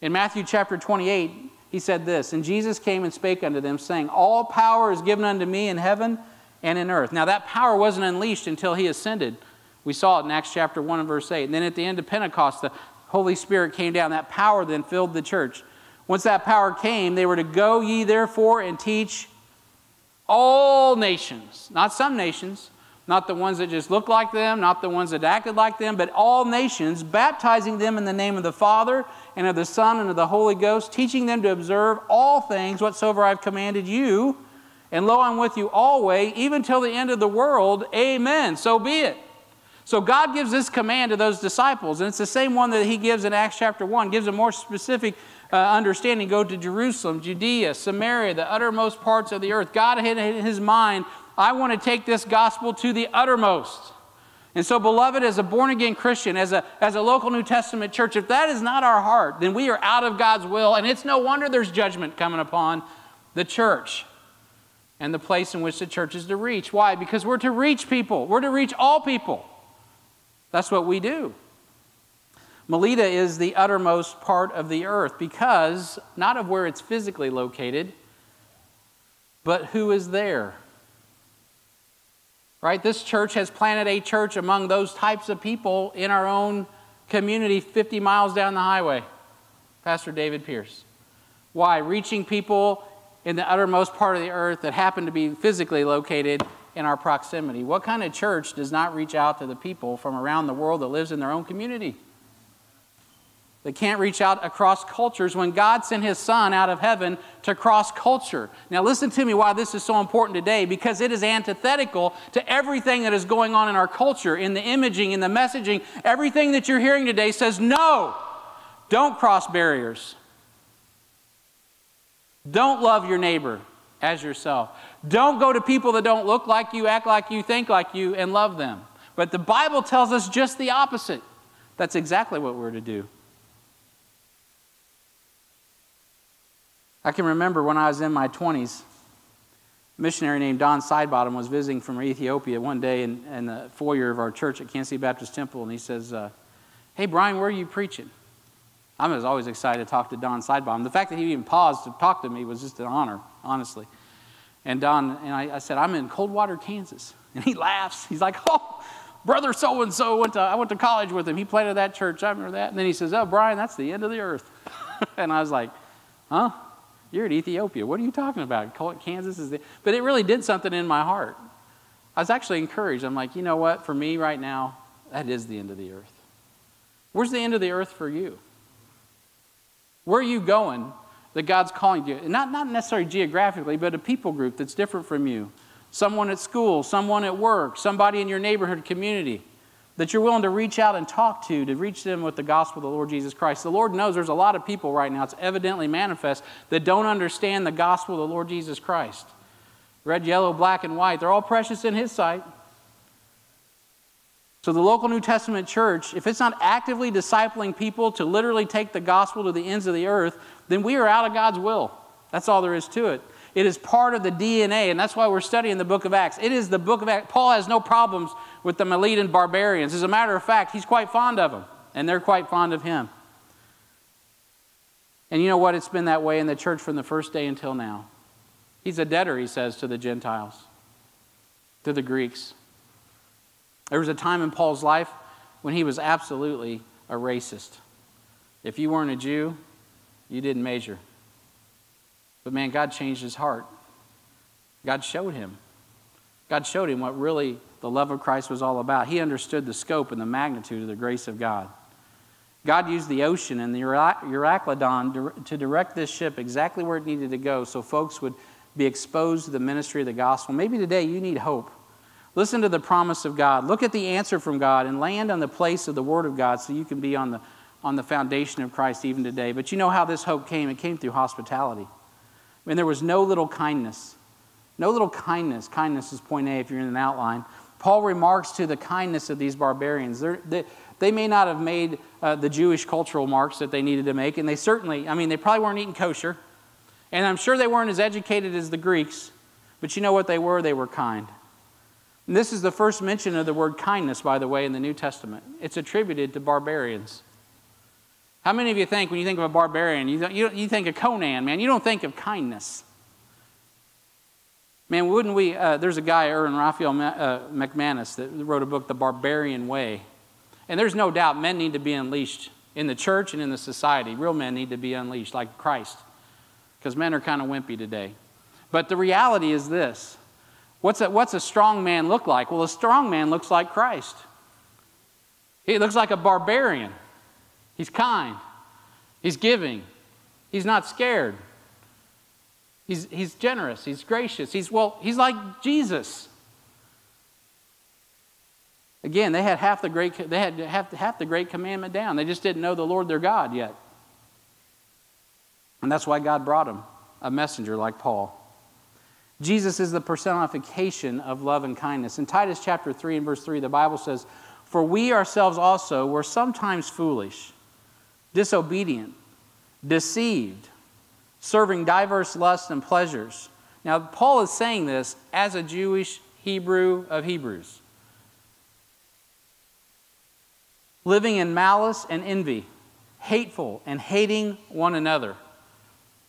In Matthew chapter 28, he said this And Jesus came and spake unto them, saying, All power is given unto me in heaven and in earth. Now, that power wasn't unleashed until he ascended. We saw it in Acts chapter 1 and verse 8. And then at the end of Pentecost, the Holy Spirit came down. That power then filled the church. Once that power came, they were to go ye therefore and teach all nations, not some nations, not the ones that just looked like them, not the ones that acted like them, but all nations, baptizing them in the name of the Father and of the Son and of the Holy Ghost, teaching them to observe all things whatsoever I've commanded you. And lo, I'm with you always, even till the end of the world. Amen. So be it. So God gives this command to those disciples, and it's the same one that He gives in Acts chapter 1, gives a more specific uh, understanding. Go to Jerusalem, Judea, Samaria, the uttermost parts of the earth. God had in His mind, I want to take this gospel to the uttermost. And so, beloved, as a born again Christian, as a, as a local New Testament church, if that is not our heart, then we are out of God's will, and it's no wonder there's judgment coming upon the church and the place in which the church is to reach. Why? Because we're to reach people, we're to reach all people. That's what we do. Melita is the uttermost part of the earth because not of where it's physically located, but who is there. Right? This church has planted a church among those types of people in our own community 50 miles down the highway. Pastor David Pierce. Why? Reaching people in the uttermost part of the earth that happen to be physically located in our proximity. What kind of church does not reach out to the people from around the world that lives in their own community? They can't reach out across cultures when God sent his son out of heaven to cross culture. Now, listen to me why this is so important today because it is antithetical to everything that is going on in our culture, in the imaging, in the messaging. Everything that you're hearing today says, no, don't cross barriers. Don't love your neighbor as yourself. Don't go to people that don't look like you, act like you, think like you, and love them. But the Bible tells us just the opposite. That's exactly what we're to do. I can remember when I was in my 20s, a missionary named Don Sidebottom was visiting from Ethiopia one day in, in the foyer of our church at Kansas City Baptist Temple, and he says, uh, Hey, Brian, where are you preaching? I was always excited to talk to Don Sidebottom. The fact that he even paused to talk to me was just an honor, honestly. And Don, and I, I said, I'm in Coldwater, Kansas. And he laughs. He's like, Oh, brother so and so went to I went to college with him. He planted that church. I remember that. And then he says, "Oh, Brian, that's the end of the earth." and I was like, "Huh? You're in Ethiopia. What are you talking about? Kansas is the." But it really did something in my heart. I was actually encouraged. I'm like, you know what? For me right now, that is the end of the earth. Where's the end of the earth for you? Where are you going that God's calling you? Not, not necessarily geographically, but a people group that's different from you someone at school, someone at work, somebody in your neighborhood community that you're willing to reach out and talk to to reach them with the gospel of the Lord Jesus Christ. The Lord knows there's a lot of people right now, it's evidently manifest, that don't understand the gospel of the Lord Jesus Christ. Red, yellow, black, and white, they're all precious in His sight. So, the local New Testament church, if it's not actively discipling people to literally take the gospel to the ends of the earth, then we are out of God's will. That's all there is to it. It is part of the DNA, and that's why we're studying the book of Acts. It is the book of Acts. Paul has no problems with the Melitan barbarians. As a matter of fact, he's quite fond of them, and they're quite fond of him. And you know what? It's been that way in the church from the first day until now. He's a debtor, he says, to the Gentiles, to the Greeks. There was a time in Paul's life when he was absolutely a racist. If you weren't a Jew, you didn't measure. But man, God changed his heart. God showed him. God showed him what really the love of Christ was all about. He understood the scope and the magnitude of the grace of God. God used the ocean and the Euroclydon to direct this ship exactly where it needed to go so folks would be exposed to the ministry of the gospel. Maybe today you need hope. Listen to the promise of God. Look at the answer from God and land on the place of the Word of God so you can be on the, on the foundation of Christ even today. But you know how this hope came? It came through hospitality. I mean, there was no little kindness. No little kindness. Kindness is point A if you're in an outline. Paul remarks to the kindness of these barbarians. They, they may not have made uh, the Jewish cultural marks that they needed to make, and they certainly, I mean, they probably weren't eating kosher. And I'm sure they weren't as educated as the Greeks, but you know what they were? They were kind. And this is the first mention of the word kindness, by the way, in the New Testament. It's attributed to barbarians. How many of you think when you think of a barbarian, you, you, you think of Conan, man? You don't think of kindness. Man, wouldn't we? Uh, there's a guy, Erwin Raphael uh, McManus, that wrote a book, The Barbarian Way. And there's no doubt men need to be unleashed in the church and in the society. Real men need to be unleashed, like Christ, because men are kind of wimpy today. But the reality is this what's a, what's a strong man look like? Well, a strong man looks like Christ. He looks like a barbarian. He's kind. He's giving. He's not scared. He's, he's generous. He's gracious. He's, well, he's like Jesus. Again, they had half the great, they had half, half the great commandment down. They just didn't know the Lord their God yet. And that's why God brought them a messenger like Paul. Jesus is the personification of love and kindness. In Titus chapter 3 and verse 3, the Bible says, For we ourselves also were sometimes foolish disobedient, deceived, serving diverse lusts and pleasures. Now, Paul is saying this as a Jewish Hebrew of Hebrews. Living in malice and envy, hateful and hating one another.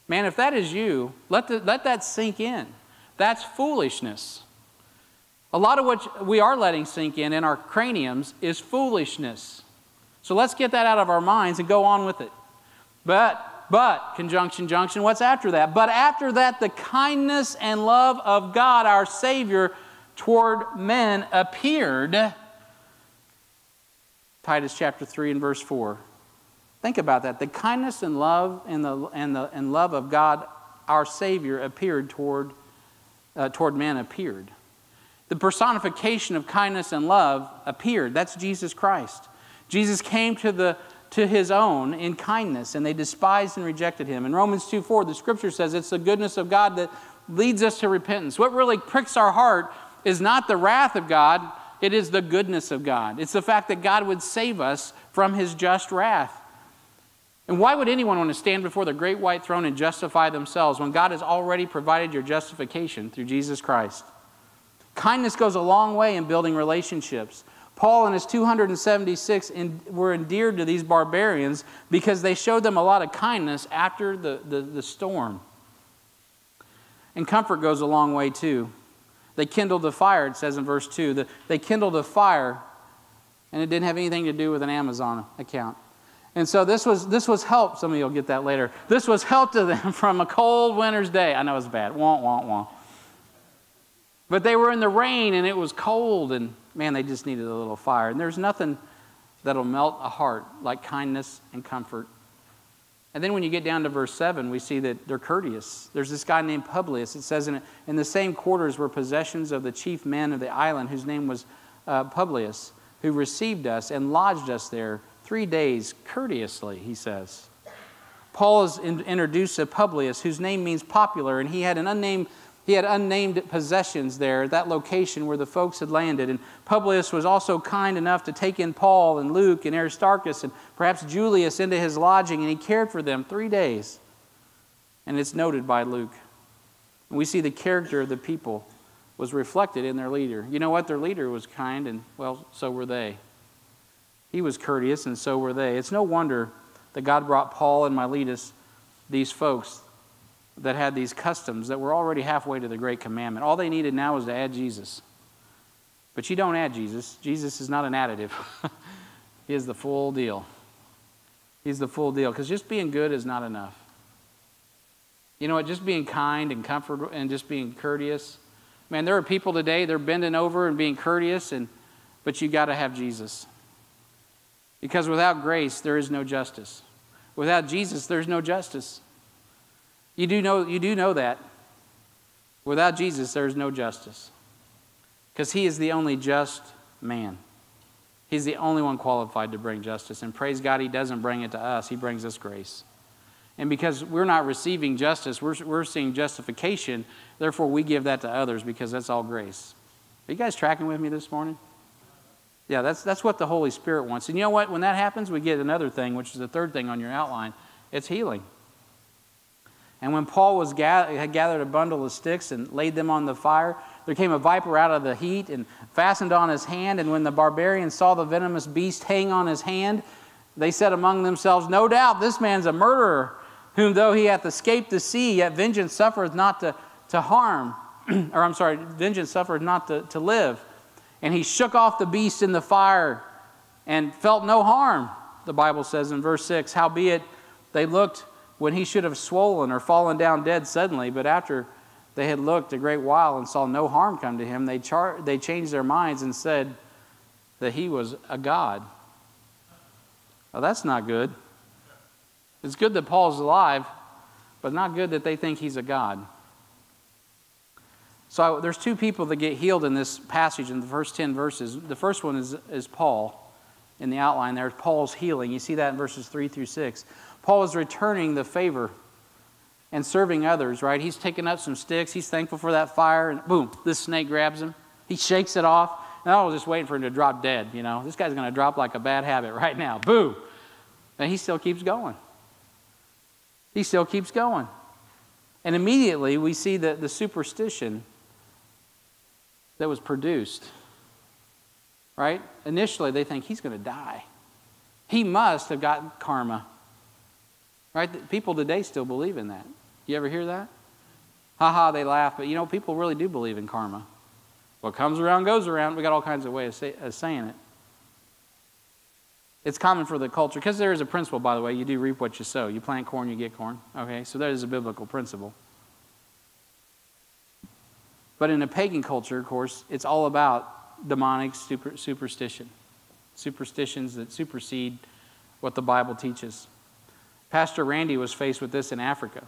Man, if that is you, let, the, let that sink in. That's foolishness. A lot of what we are letting sink in in our craniums is foolishness. So let's get that out of our minds and go on with it. But, but, conjunction, junction, what's after that? But after that, the kindness and love of God, our Savior, toward men appeared. Titus chapter 3 and verse 4. Think about that. The kindness and love and, the, and, the, and love of God, our Savior, appeared toward, uh, toward men, appeared. The personification of kindness and love appeared. That's Jesus Christ. Jesus came to, the, to his own in kindness, and they despised and rejected him. In Romans 2 4, the scripture says it's the goodness of God that, leads us to repentance. What really pricks our heart is not the wrath of God, it is the goodness of God. It's the fact that God would save us from his just wrath. And why would anyone want to stand before the great white throne and justify themselves when God has already provided your justification through Jesus Christ? Kindness goes a long way in building relationships. Paul and his 276 in, were endeared to these barbarians because they showed them a lot of kindness after the, the, the storm. And comfort goes a long way too. They kindled a fire, it says in verse 2. The, they kindled a fire, and it didn't have anything to do with an Amazon account. And so this was, this was help. Some of you will get that later. This was help to them from a cold winter's day. I know it's bad. Wah, wah, wah. But they were in the rain and it was cold, and man, they just needed a little fire. And there's nothing that'll melt a heart like kindness and comfort. And then when you get down to verse 7, we see that they're courteous. There's this guy named Publius. It says, in, in the same quarters were possessions of the chief men of the island, whose name was uh, Publius, who received us and lodged us there three days courteously, he says. Paul is in, introduced to Publius, whose name means popular, and he had an unnamed he had unnamed possessions there at that location where the folks had landed. And Publius was also kind enough to take in Paul and Luke and Aristarchus and perhaps Julius into his lodging, and he cared for them three days. And it's noted by Luke. And we see the character of the people was reflected in their leader. You know what? Their leader was kind, and well, so were they. He was courteous, and so were they. It's no wonder that God brought Paul and Miletus, these folks that had these customs that were already halfway to the Great Commandment. All they needed now was to add Jesus. But you don't add Jesus. Jesus is not an additive, He is the full deal. He's the full deal. Because just being good is not enough. You know what? Just being kind and comfortable and just being courteous. Man, there are people today, they're bending over and being courteous, and, but you got to have Jesus. Because without grace, there is no justice. Without Jesus, there's no justice. You do know, you do know that. Without Jesus, there's no justice. Because he is the only just man. He's the only one qualified to bring justice. And praise God, he doesn't bring it to us, he brings us grace. And because we're not receiving justice, we're, we're seeing justification, therefore we give that to others because that's all grace. Are you guys tracking with me this morning? Yeah, that's, that's what the Holy Spirit wants. And you know what? When that happens, we get another thing, which is the third thing on your outline it's healing. And when Paul was gather, had gathered a bundle of sticks and laid them on the fire, there came a viper out of the heat and fastened on his hand. And when the barbarians saw the venomous beast hang on his hand, they said among themselves, No doubt this man's a murderer, whom though he hath escaped the sea, yet vengeance suffereth not to, to harm. or I'm sorry, vengeance suffereth not to, to live. And he shook off the beast in the fire and felt no harm, the Bible says in verse 6. Howbeit, they looked when he should have swollen or fallen down dead suddenly, but after they had looked a great while and saw no harm come to him, they, char- they changed their minds and said that he was a god. Well, that's not good. It's good that Paul's alive, but not good that they think he's a god. So there's two people that get healed in this passage in the first 10 verses. The first one is, is Paul in the outline there. Paul's healing. You see that in verses 3 through 6. Paul is returning the favor and serving others, right? He's taking up some sticks. He's thankful for that fire, and boom, this snake grabs him. He shakes it off. And I was just waiting for him to drop dead, you know. This guy's going to drop like a bad habit right now. Boom. And he still keeps going. He still keeps going. And immediately we see that the superstition that was produced. Right? Initially, they think he's going to die. He must have gotten karma. Right? People today still believe in that. You ever hear that? Ha ha, they laugh, but you know, people really do believe in karma. What comes around goes around. We got all kinds of ways of, say, of saying it. It's common for the culture, because there is a principle, by the way, you do reap what you sow. You plant corn, you get corn. Okay, so that is a biblical principle. But in a pagan culture, of course, it's all about demonic super, superstition, superstitions that supersede what the Bible teaches. Pastor Randy was faced with this in Africa.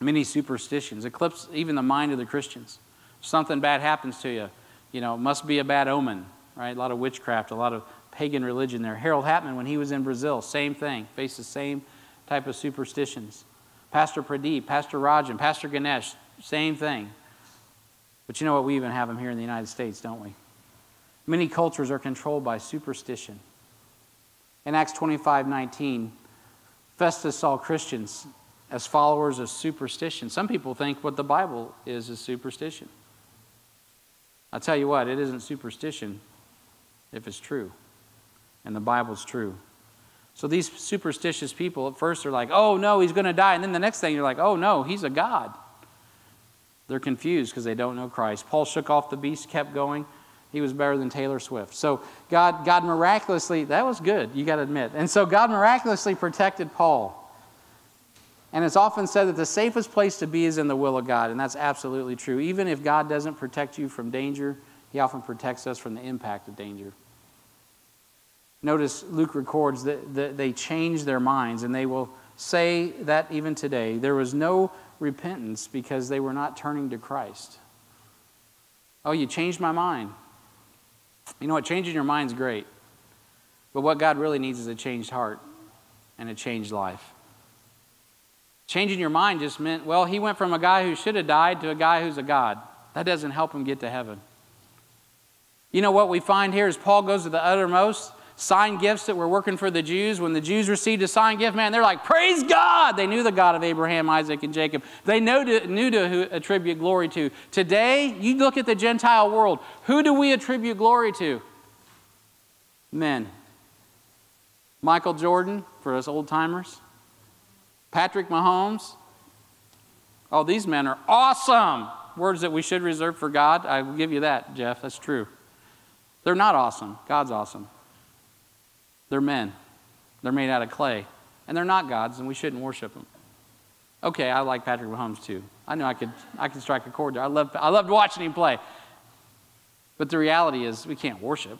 Many superstitions eclipse even the mind of the Christians. Something bad happens to you, you know, must be a bad omen, right? A lot of witchcraft, a lot of pagan religion there. Harold Hatman, when he was in Brazil, same thing, faced the same type of superstitions. Pastor Pradeep, Pastor Rajan, Pastor Ganesh, Same thing. But you know what? We even have them here in the United States, don't we? Many cultures are controlled by superstition. In Acts 25 19, Festus saw Christians as followers of superstition. Some people think what the Bible is is superstition. I'll tell you what, it isn't superstition if it's true. And the Bible's true. So these superstitious people at first are like, oh no, he's going to die. And then the next thing you're like, oh no, he's a God. They're confused because they don't know Christ. Paul shook off the beast, kept going. He was better than Taylor Swift. So God, God miraculously, that was good, you got to admit. And so God miraculously protected Paul. And it's often said that the safest place to be is in the will of God, and that's absolutely true. Even if God doesn't protect you from danger, He often protects us from the impact of danger. Notice Luke records that, that they changed their minds, and they will say that even today. There was no repentance because they were not turning to Christ. Oh, you changed my mind. You know what? Changing your mind's great. But what God really needs is a changed heart and a changed life. Changing your mind just meant, well, he went from a guy who should have died to a guy who's a God. That doesn't help him get to heaven. You know what we find here is Paul goes to the uttermost, sign gifts that were working for the Jews. When the Jews received a sign gift, man, they're like, praise God! They knew the God of Abraham, Isaac, and Jacob. They knew to, knew to attribute glory to. Today, you look at the Gentile world. Who do we attribute glory to? Men. Michael Jordan, for us old timers. Patrick Mahomes. Oh, these men are awesome. Words that we should reserve for God. I will give you that, Jeff. That's true. They're not awesome. God's awesome. They're men. They're made out of clay. And they're not gods, and we shouldn't worship them. Okay, I like Patrick Mahomes too. I know I could, I could strike a chord there. I, love, I loved watching him play. But the reality is, we can't worship.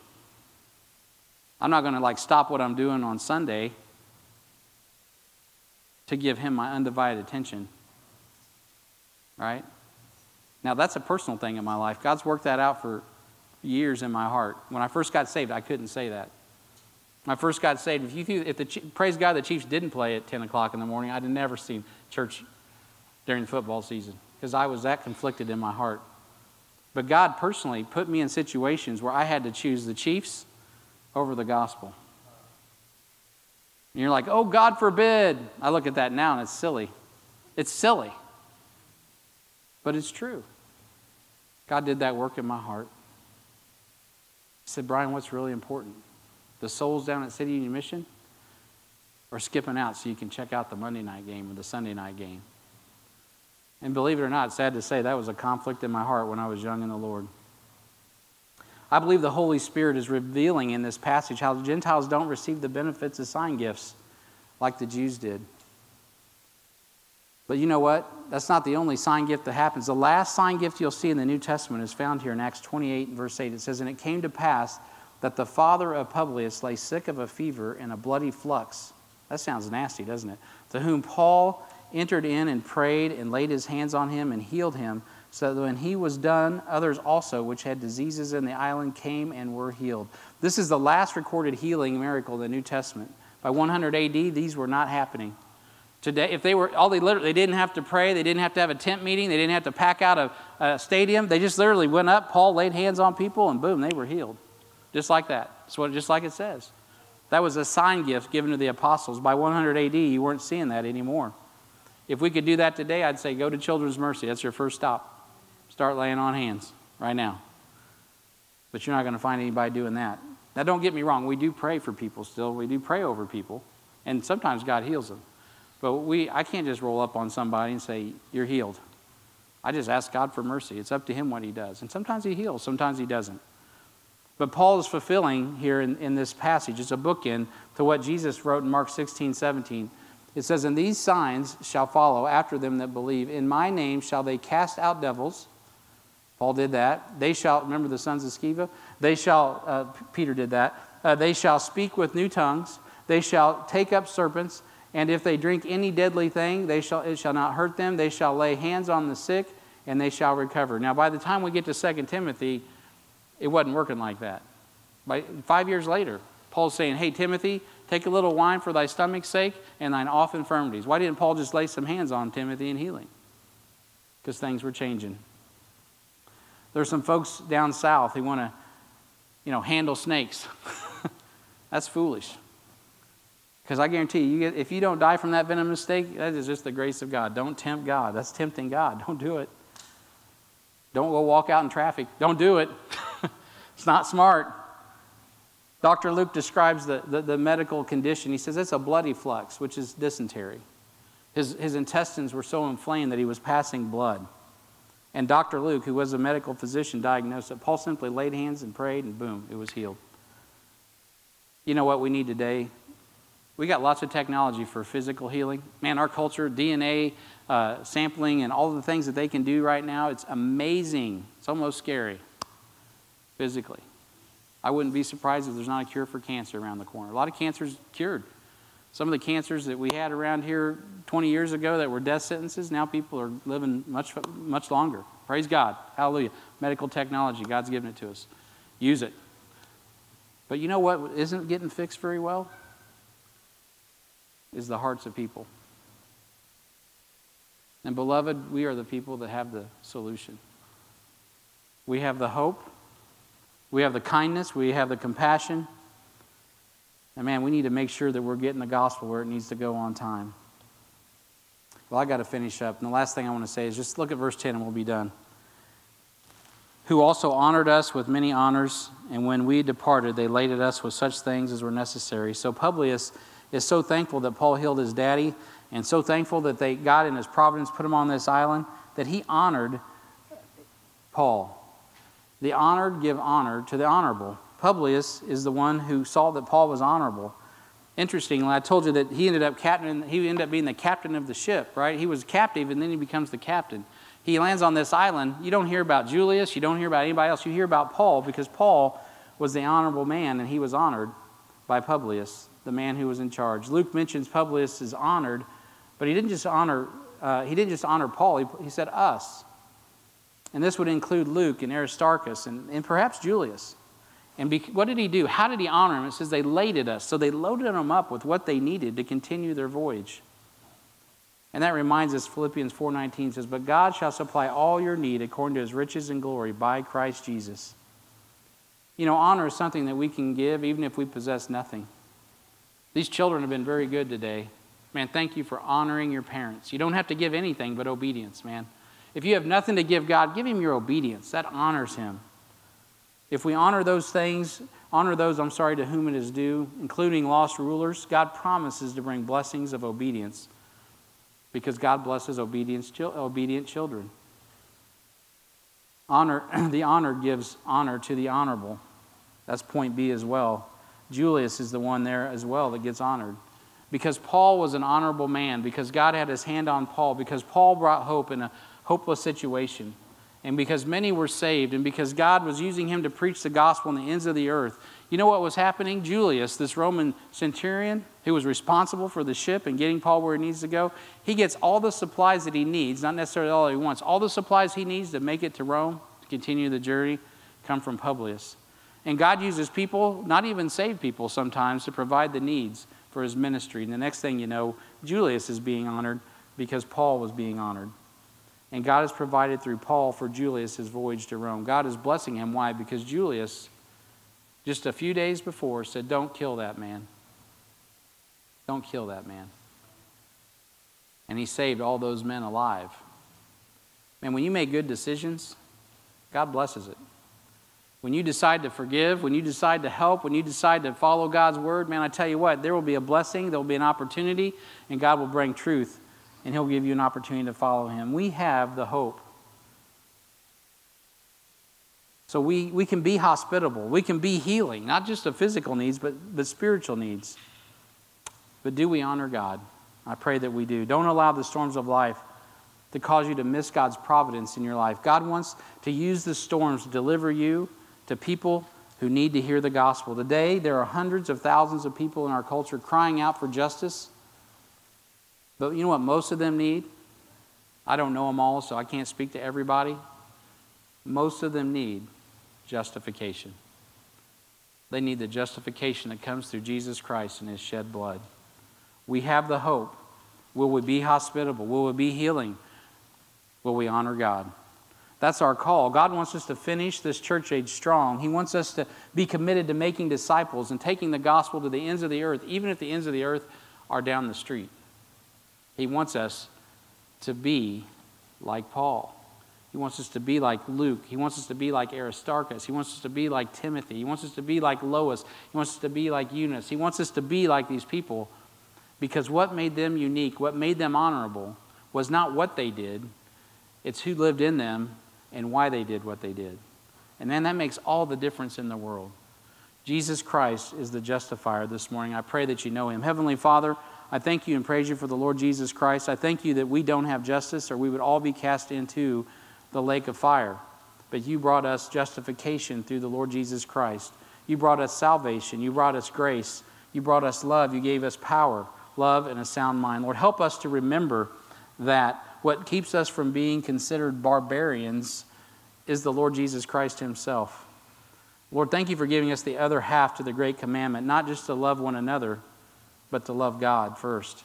I'm not going to like stop what I'm doing on Sunday to give him my undivided attention. Right? Now, that's a personal thing in my life. God's worked that out for years in my heart. When I first got saved, I couldn't say that. I first got saved, if, you, if the praise God, the Chiefs didn't play at 10 o'clock in the morning, I'd never seen church during the football season because I was that conflicted in my heart. But God personally put me in situations where I had to choose the Chiefs over the gospel. And you're like, oh, God forbid. I look at that now and it's silly. It's silly. But it's true. God did that work in my heart. He said, Brian, what's really important? The souls down at City Union Mission or skipping out so you can check out the Monday night game or the Sunday night game? And believe it or not, sad to say, that was a conflict in my heart when I was young in the Lord. I believe the Holy Spirit is revealing in this passage how Gentiles don't receive the benefits of sign gifts like the Jews did. But you know what? That's not the only sign gift that happens. The last sign gift you'll see in the New Testament is found here in Acts 28 and verse 8. It says, And it came to pass that the father of Publius lay sick of a fever and a bloody flux. That sounds nasty, doesn't it? To whom Paul entered in and prayed and laid his hands on him and healed him so that when he was done, others also, which had diseases in the island, came and were healed. This is the last recorded healing miracle in the New Testament. By 100 AD, these were not happening. Today, if they were, all they literally, they didn't have to pray, they didn't have to have a tent meeting, they didn't have to pack out a, a stadium. They just literally went up, Paul laid hands on people, and boom, they were healed. Just like that. What, just like it says. That was a sign gift given to the apostles. By 100 AD, you weren't seeing that anymore. If we could do that today, I'd say go to Children's Mercy. That's your first stop. Start laying on hands right now. But you're not going to find anybody doing that. Now, don't get me wrong. We do pray for people still. We do pray over people. And sometimes God heals them. But we, I can't just roll up on somebody and say, You're healed. I just ask God for mercy. It's up to Him what He does. And sometimes He heals, sometimes He doesn't. But Paul is fulfilling here in, in this passage, it's a bookend to what Jesus wrote in Mark 16, 17. It says, And these signs shall follow after them that believe. In my name shall they cast out devils. Paul did that. They shall, remember the sons of Sceva? They shall, uh, Peter did that. Uh, they shall speak with new tongues. They shall take up serpents. And if they drink any deadly thing, they shall, it shall not hurt them. They shall lay hands on the sick, and they shall recover. Now, by the time we get to 2 Timothy, it wasn't working like that. By, five years later, Paul's saying, Hey, Timothy, take a little wine for thy stomach's sake and thine off infirmities. Why didn't Paul just lay some hands on Timothy and healing? because things were changing. There's some folks down south who want to, you know, handle snakes. That's foolish. Because I guarantee you, if you don't die from that venomous snake, that is just the grace of God. Don't tempt God. That's tempting God. Don't do it. Don't go walk out in traffic. Don't do it. it's not smart. Dr. Luke describes the, the, the, medical condition. He says it's a bloody flux, which is dysentery. His, his intestines were so inflamed that he was passing blood. And Dr. Luke, who was a medical physician, diagnosed it. Paul simply laid hands and prayed, and boom, it was healed. You know what we need today? We got lots of technology for physical healing. Man, our culture, DNA uh, sampling, and all the things that they can do right now, it's amazing. It's almost scary physically. I wouldn't be surprised if there's not a cure for cancer around the corner. A lot of cancers cured. Some of the cancers that we had around here 20 years ago that were death sentences, now people are living much, much longer. Praise God. Hallelujah. Medical technology, God's given it to us. Use it. But you know what isn't getting fixed very well? Is the hearts of people. And beloved, we are the people that have the solution. We have the hope, we have the kindness, we have the compassion. And man, we need to make sure that we're getting the gospel where it needs to go on time. Well, I got to finish up. And the last thing I want to say is just look at verse 10 and we'll be done. Who also honored us with many honors, and when we departed, they laded us with such things as were necessary. So Publius is so thankful that Paul healed his daddy, and so thankful that they, God in his providence put him on this island, that he honored Paul. The honored give honor to the honorable. Publius is the one who saw that Paul was honorable. Interestingly, I told you that he ended up captain, he ended up being the captain of the ship, right? He was captive and then he becomes the captain. He lands on this island. You don't hear about Julius, you don't hear about anybody else. You hear about Paul because Paul was the honorable man and he was honored by Publius, the man who was in charge. Luke mentions Publius is honored, but he didn't just honor uh, he didn't just honor Paul, he, he said us. And this would include Luke and Aristarchus and, and perhaps Julius. And be, what did he do? How did he honor him? It says they laded us. So they loaded them up with what they needed to continue their voyage. And that reminds us, Philippians 4.19 says, But God shall supply all your need according to his riches and glory by Christ Jesus. You know, honor is something that we can give even if we possess nothing. These children have been very good today. Man, thank you for honoring your parents. You don't have to give anything but obedience, man. If you have nothing to give God, give him your obedience. That honors him. If we honor those things, honor those, I'm sorry, to whom it is due, including lost rulers, God promises to bring blessings of obedience because God blesses obedience, obedient children. Honor, the honor gives honor to the honorable. That's point B as well. Julius is the one there as well that gets honored. Because Paul was an honorable man, because God had his hand on Paul, because Paul brought hope in a hopeless situation and because many were saved, and because God was using him to preach the gospel in the ends of the earth. You know what was happening? Julius, this Roman centurion who was responsible for the ship and getting Paul where he needs to go, he gets all the supplies that he needs, not necessarily all that he wants, all the supplies he needs to make it to Rome, to continue the journey, come from Publius. And God uses people, not even saved people sometimes, to provide the needs for his ministry. And the next thing you know, Julius is being honored because Paul was being honored. And God has provided through Paul for Julius his voyage to Rome. God is blessing him. Why? Because Julius, just a few days before, said, Don't kill that man. Don't kill that man. And he saved all those men alive. Man, when you make good decisions, God blesses it. When you decide to forgive, when you decide to help, when you decide to follow God's word, man, I tell you what, there will be a blessing, there will be an opportunity, and God will bring truth and He'll give you an opportunity to follow Him. We have the hope. So we, we can be hospitable. We can be healing, not just the physical needs, but, but spiritual needs. But do we honor God? I pray that we do. Don't allow the storms of life to cause you to miss God's providence in your life. God wants to use the storms to deliver you to people who need to hear the gospel. Today, there are hundreds of thousands of people in our culture crying out for justice but you know what most of them need? I don't know them all, so I can't speak to everybody. Most of them need justification. They need the justification that comes through Jesus Christ and his shed blood. We have the hope. Will we be hospitable? Will we be healing? will we honor God? That's our call. God wants us to finish this church age strong. He wants us to be committed to making disciples and taking the gospel to the ends of the earth, even if the ends of the earth are down the street. He wants us to be like Paul. He wants us to be like Luke. He wants us to be like Aristarchus. He wants us to be like Timothy. He wants us to be like Lois. He wants us to be like Eunice. He wants us to be like these people because what made them unique, what made them honorable, was not what they did, it's who lived in them and why they did what they did. And then that makes all the difference in the world. Jesus Christ is the justifier this morning. I pray that you know him. Heavenly Father, I thank you and praise you for the Lord Jesus Christ. I thank you that we don't have justice or we would all be cast into the lake of fire. But you brought us justification through the Lord Jesus Christ. You brought us salvation. You brought us grace. You brought us love. You gave us power, love, and a sound mind. Lord, help us to remember that what keeps us from being considered barbarians is the Lord Jesus Christ Himself. Lord, thank you for giving us the other half to the great commandment, not just to love one another, but to love God first.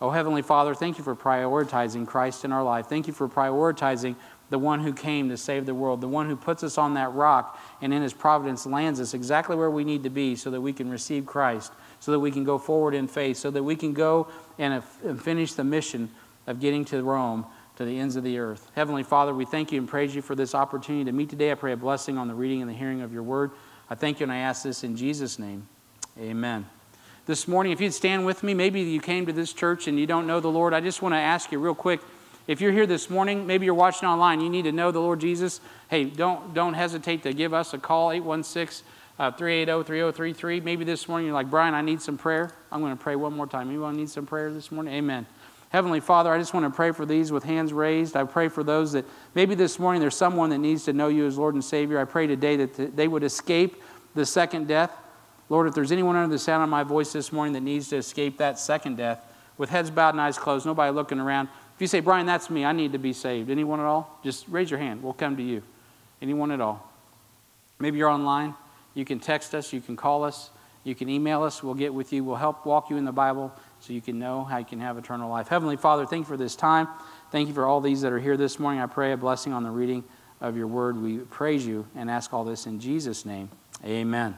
Oh, Heavenly Father, thank you for prioritizing Christ in our life. Thank you for prioritizing the one who came to save the world, the one who puts us on that rock and in his providence lands us exactly where we need to be so that we can receive Christ, so that we can go forward in faith, so that we can go and uh, finish the mission of getting to Rome, to the ends of the earth. Heavenly Father, we thank you and praise you for this opportunity to meet today. I pray a blessing on the reading and the hearing of your word. I thank you and I ask this in Jesus' name. Amen. This morning, if you'd stand with me, maybe you came to this church and you don't know the Lord. I just want to ask you real quick if you're here this morning, maybe you're watching online, you need to know the Lord Jesus. Hey, don't, don't hesitate to give us a call, 816 uh, 380 3033. Maybe this morning you're like, Brian, I need some prayer. I'm going to pray one more time. Anyone need some prayer this morning? Amen. Heavenly Father, I just want to pray for these with hands raised. I pray for those that maybe this morning there's someone that needs to know you as Lord and Savior. I pray today that they would escape the second death. Lord, if there's anyone under the sound of my voice this morning that needs to escape that second death, with heads bowed and eyes closed, nobody looking around, if you say, Brian, that's me, I need to be saved. Anyone at all? Just raise your hand. We'll come to you. Anyone at all? Maybe you're online. You can text us. You can call us. You can email us. We'll get with you. We'll help walk you in the Bible so you can know how you can have eternal life. Heavenly Father, thank you for this time. Thank you for all these that are here this morning. I pray a blessing on the reading of your word. We praise you and ask all this in Jesus' name. Amen.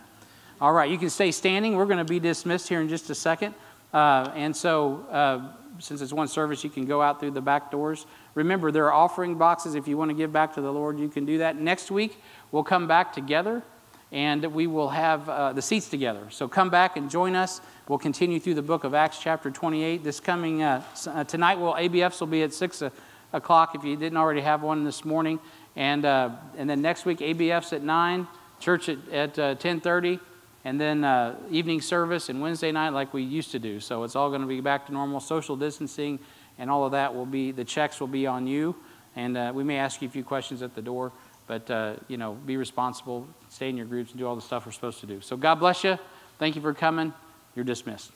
All right, you can stay standing. We're going to be dismissed here in just a second. Uh, and so, uh, since it's one service, you can go out through the back doors. Remember, there are offering boxes. If you want to give back to the Lord, you can do that. Next week, we'll come back together and we will have uh, the seats together. So come back and join us. We'll continue through the book of Acts, chapter 28. This coming uh, uh, tonight, well, ABFs will be at 6 o'clock if you didn't already have one this morning. And, uh, and then next week, ABFs at 9, church at, at 1030 uh, and then uh, evening service and Wednesday night like we used to do. So it's all going to be back to normal. Social distancing and all of that will be, the checks will be on you. And uh, we may ask you a few questions at the door, but, uh, you know, be responsible, stay in your groups, and do all the stuff we're supposed to do. So God bless you. Thank you for coming. You're dismissed.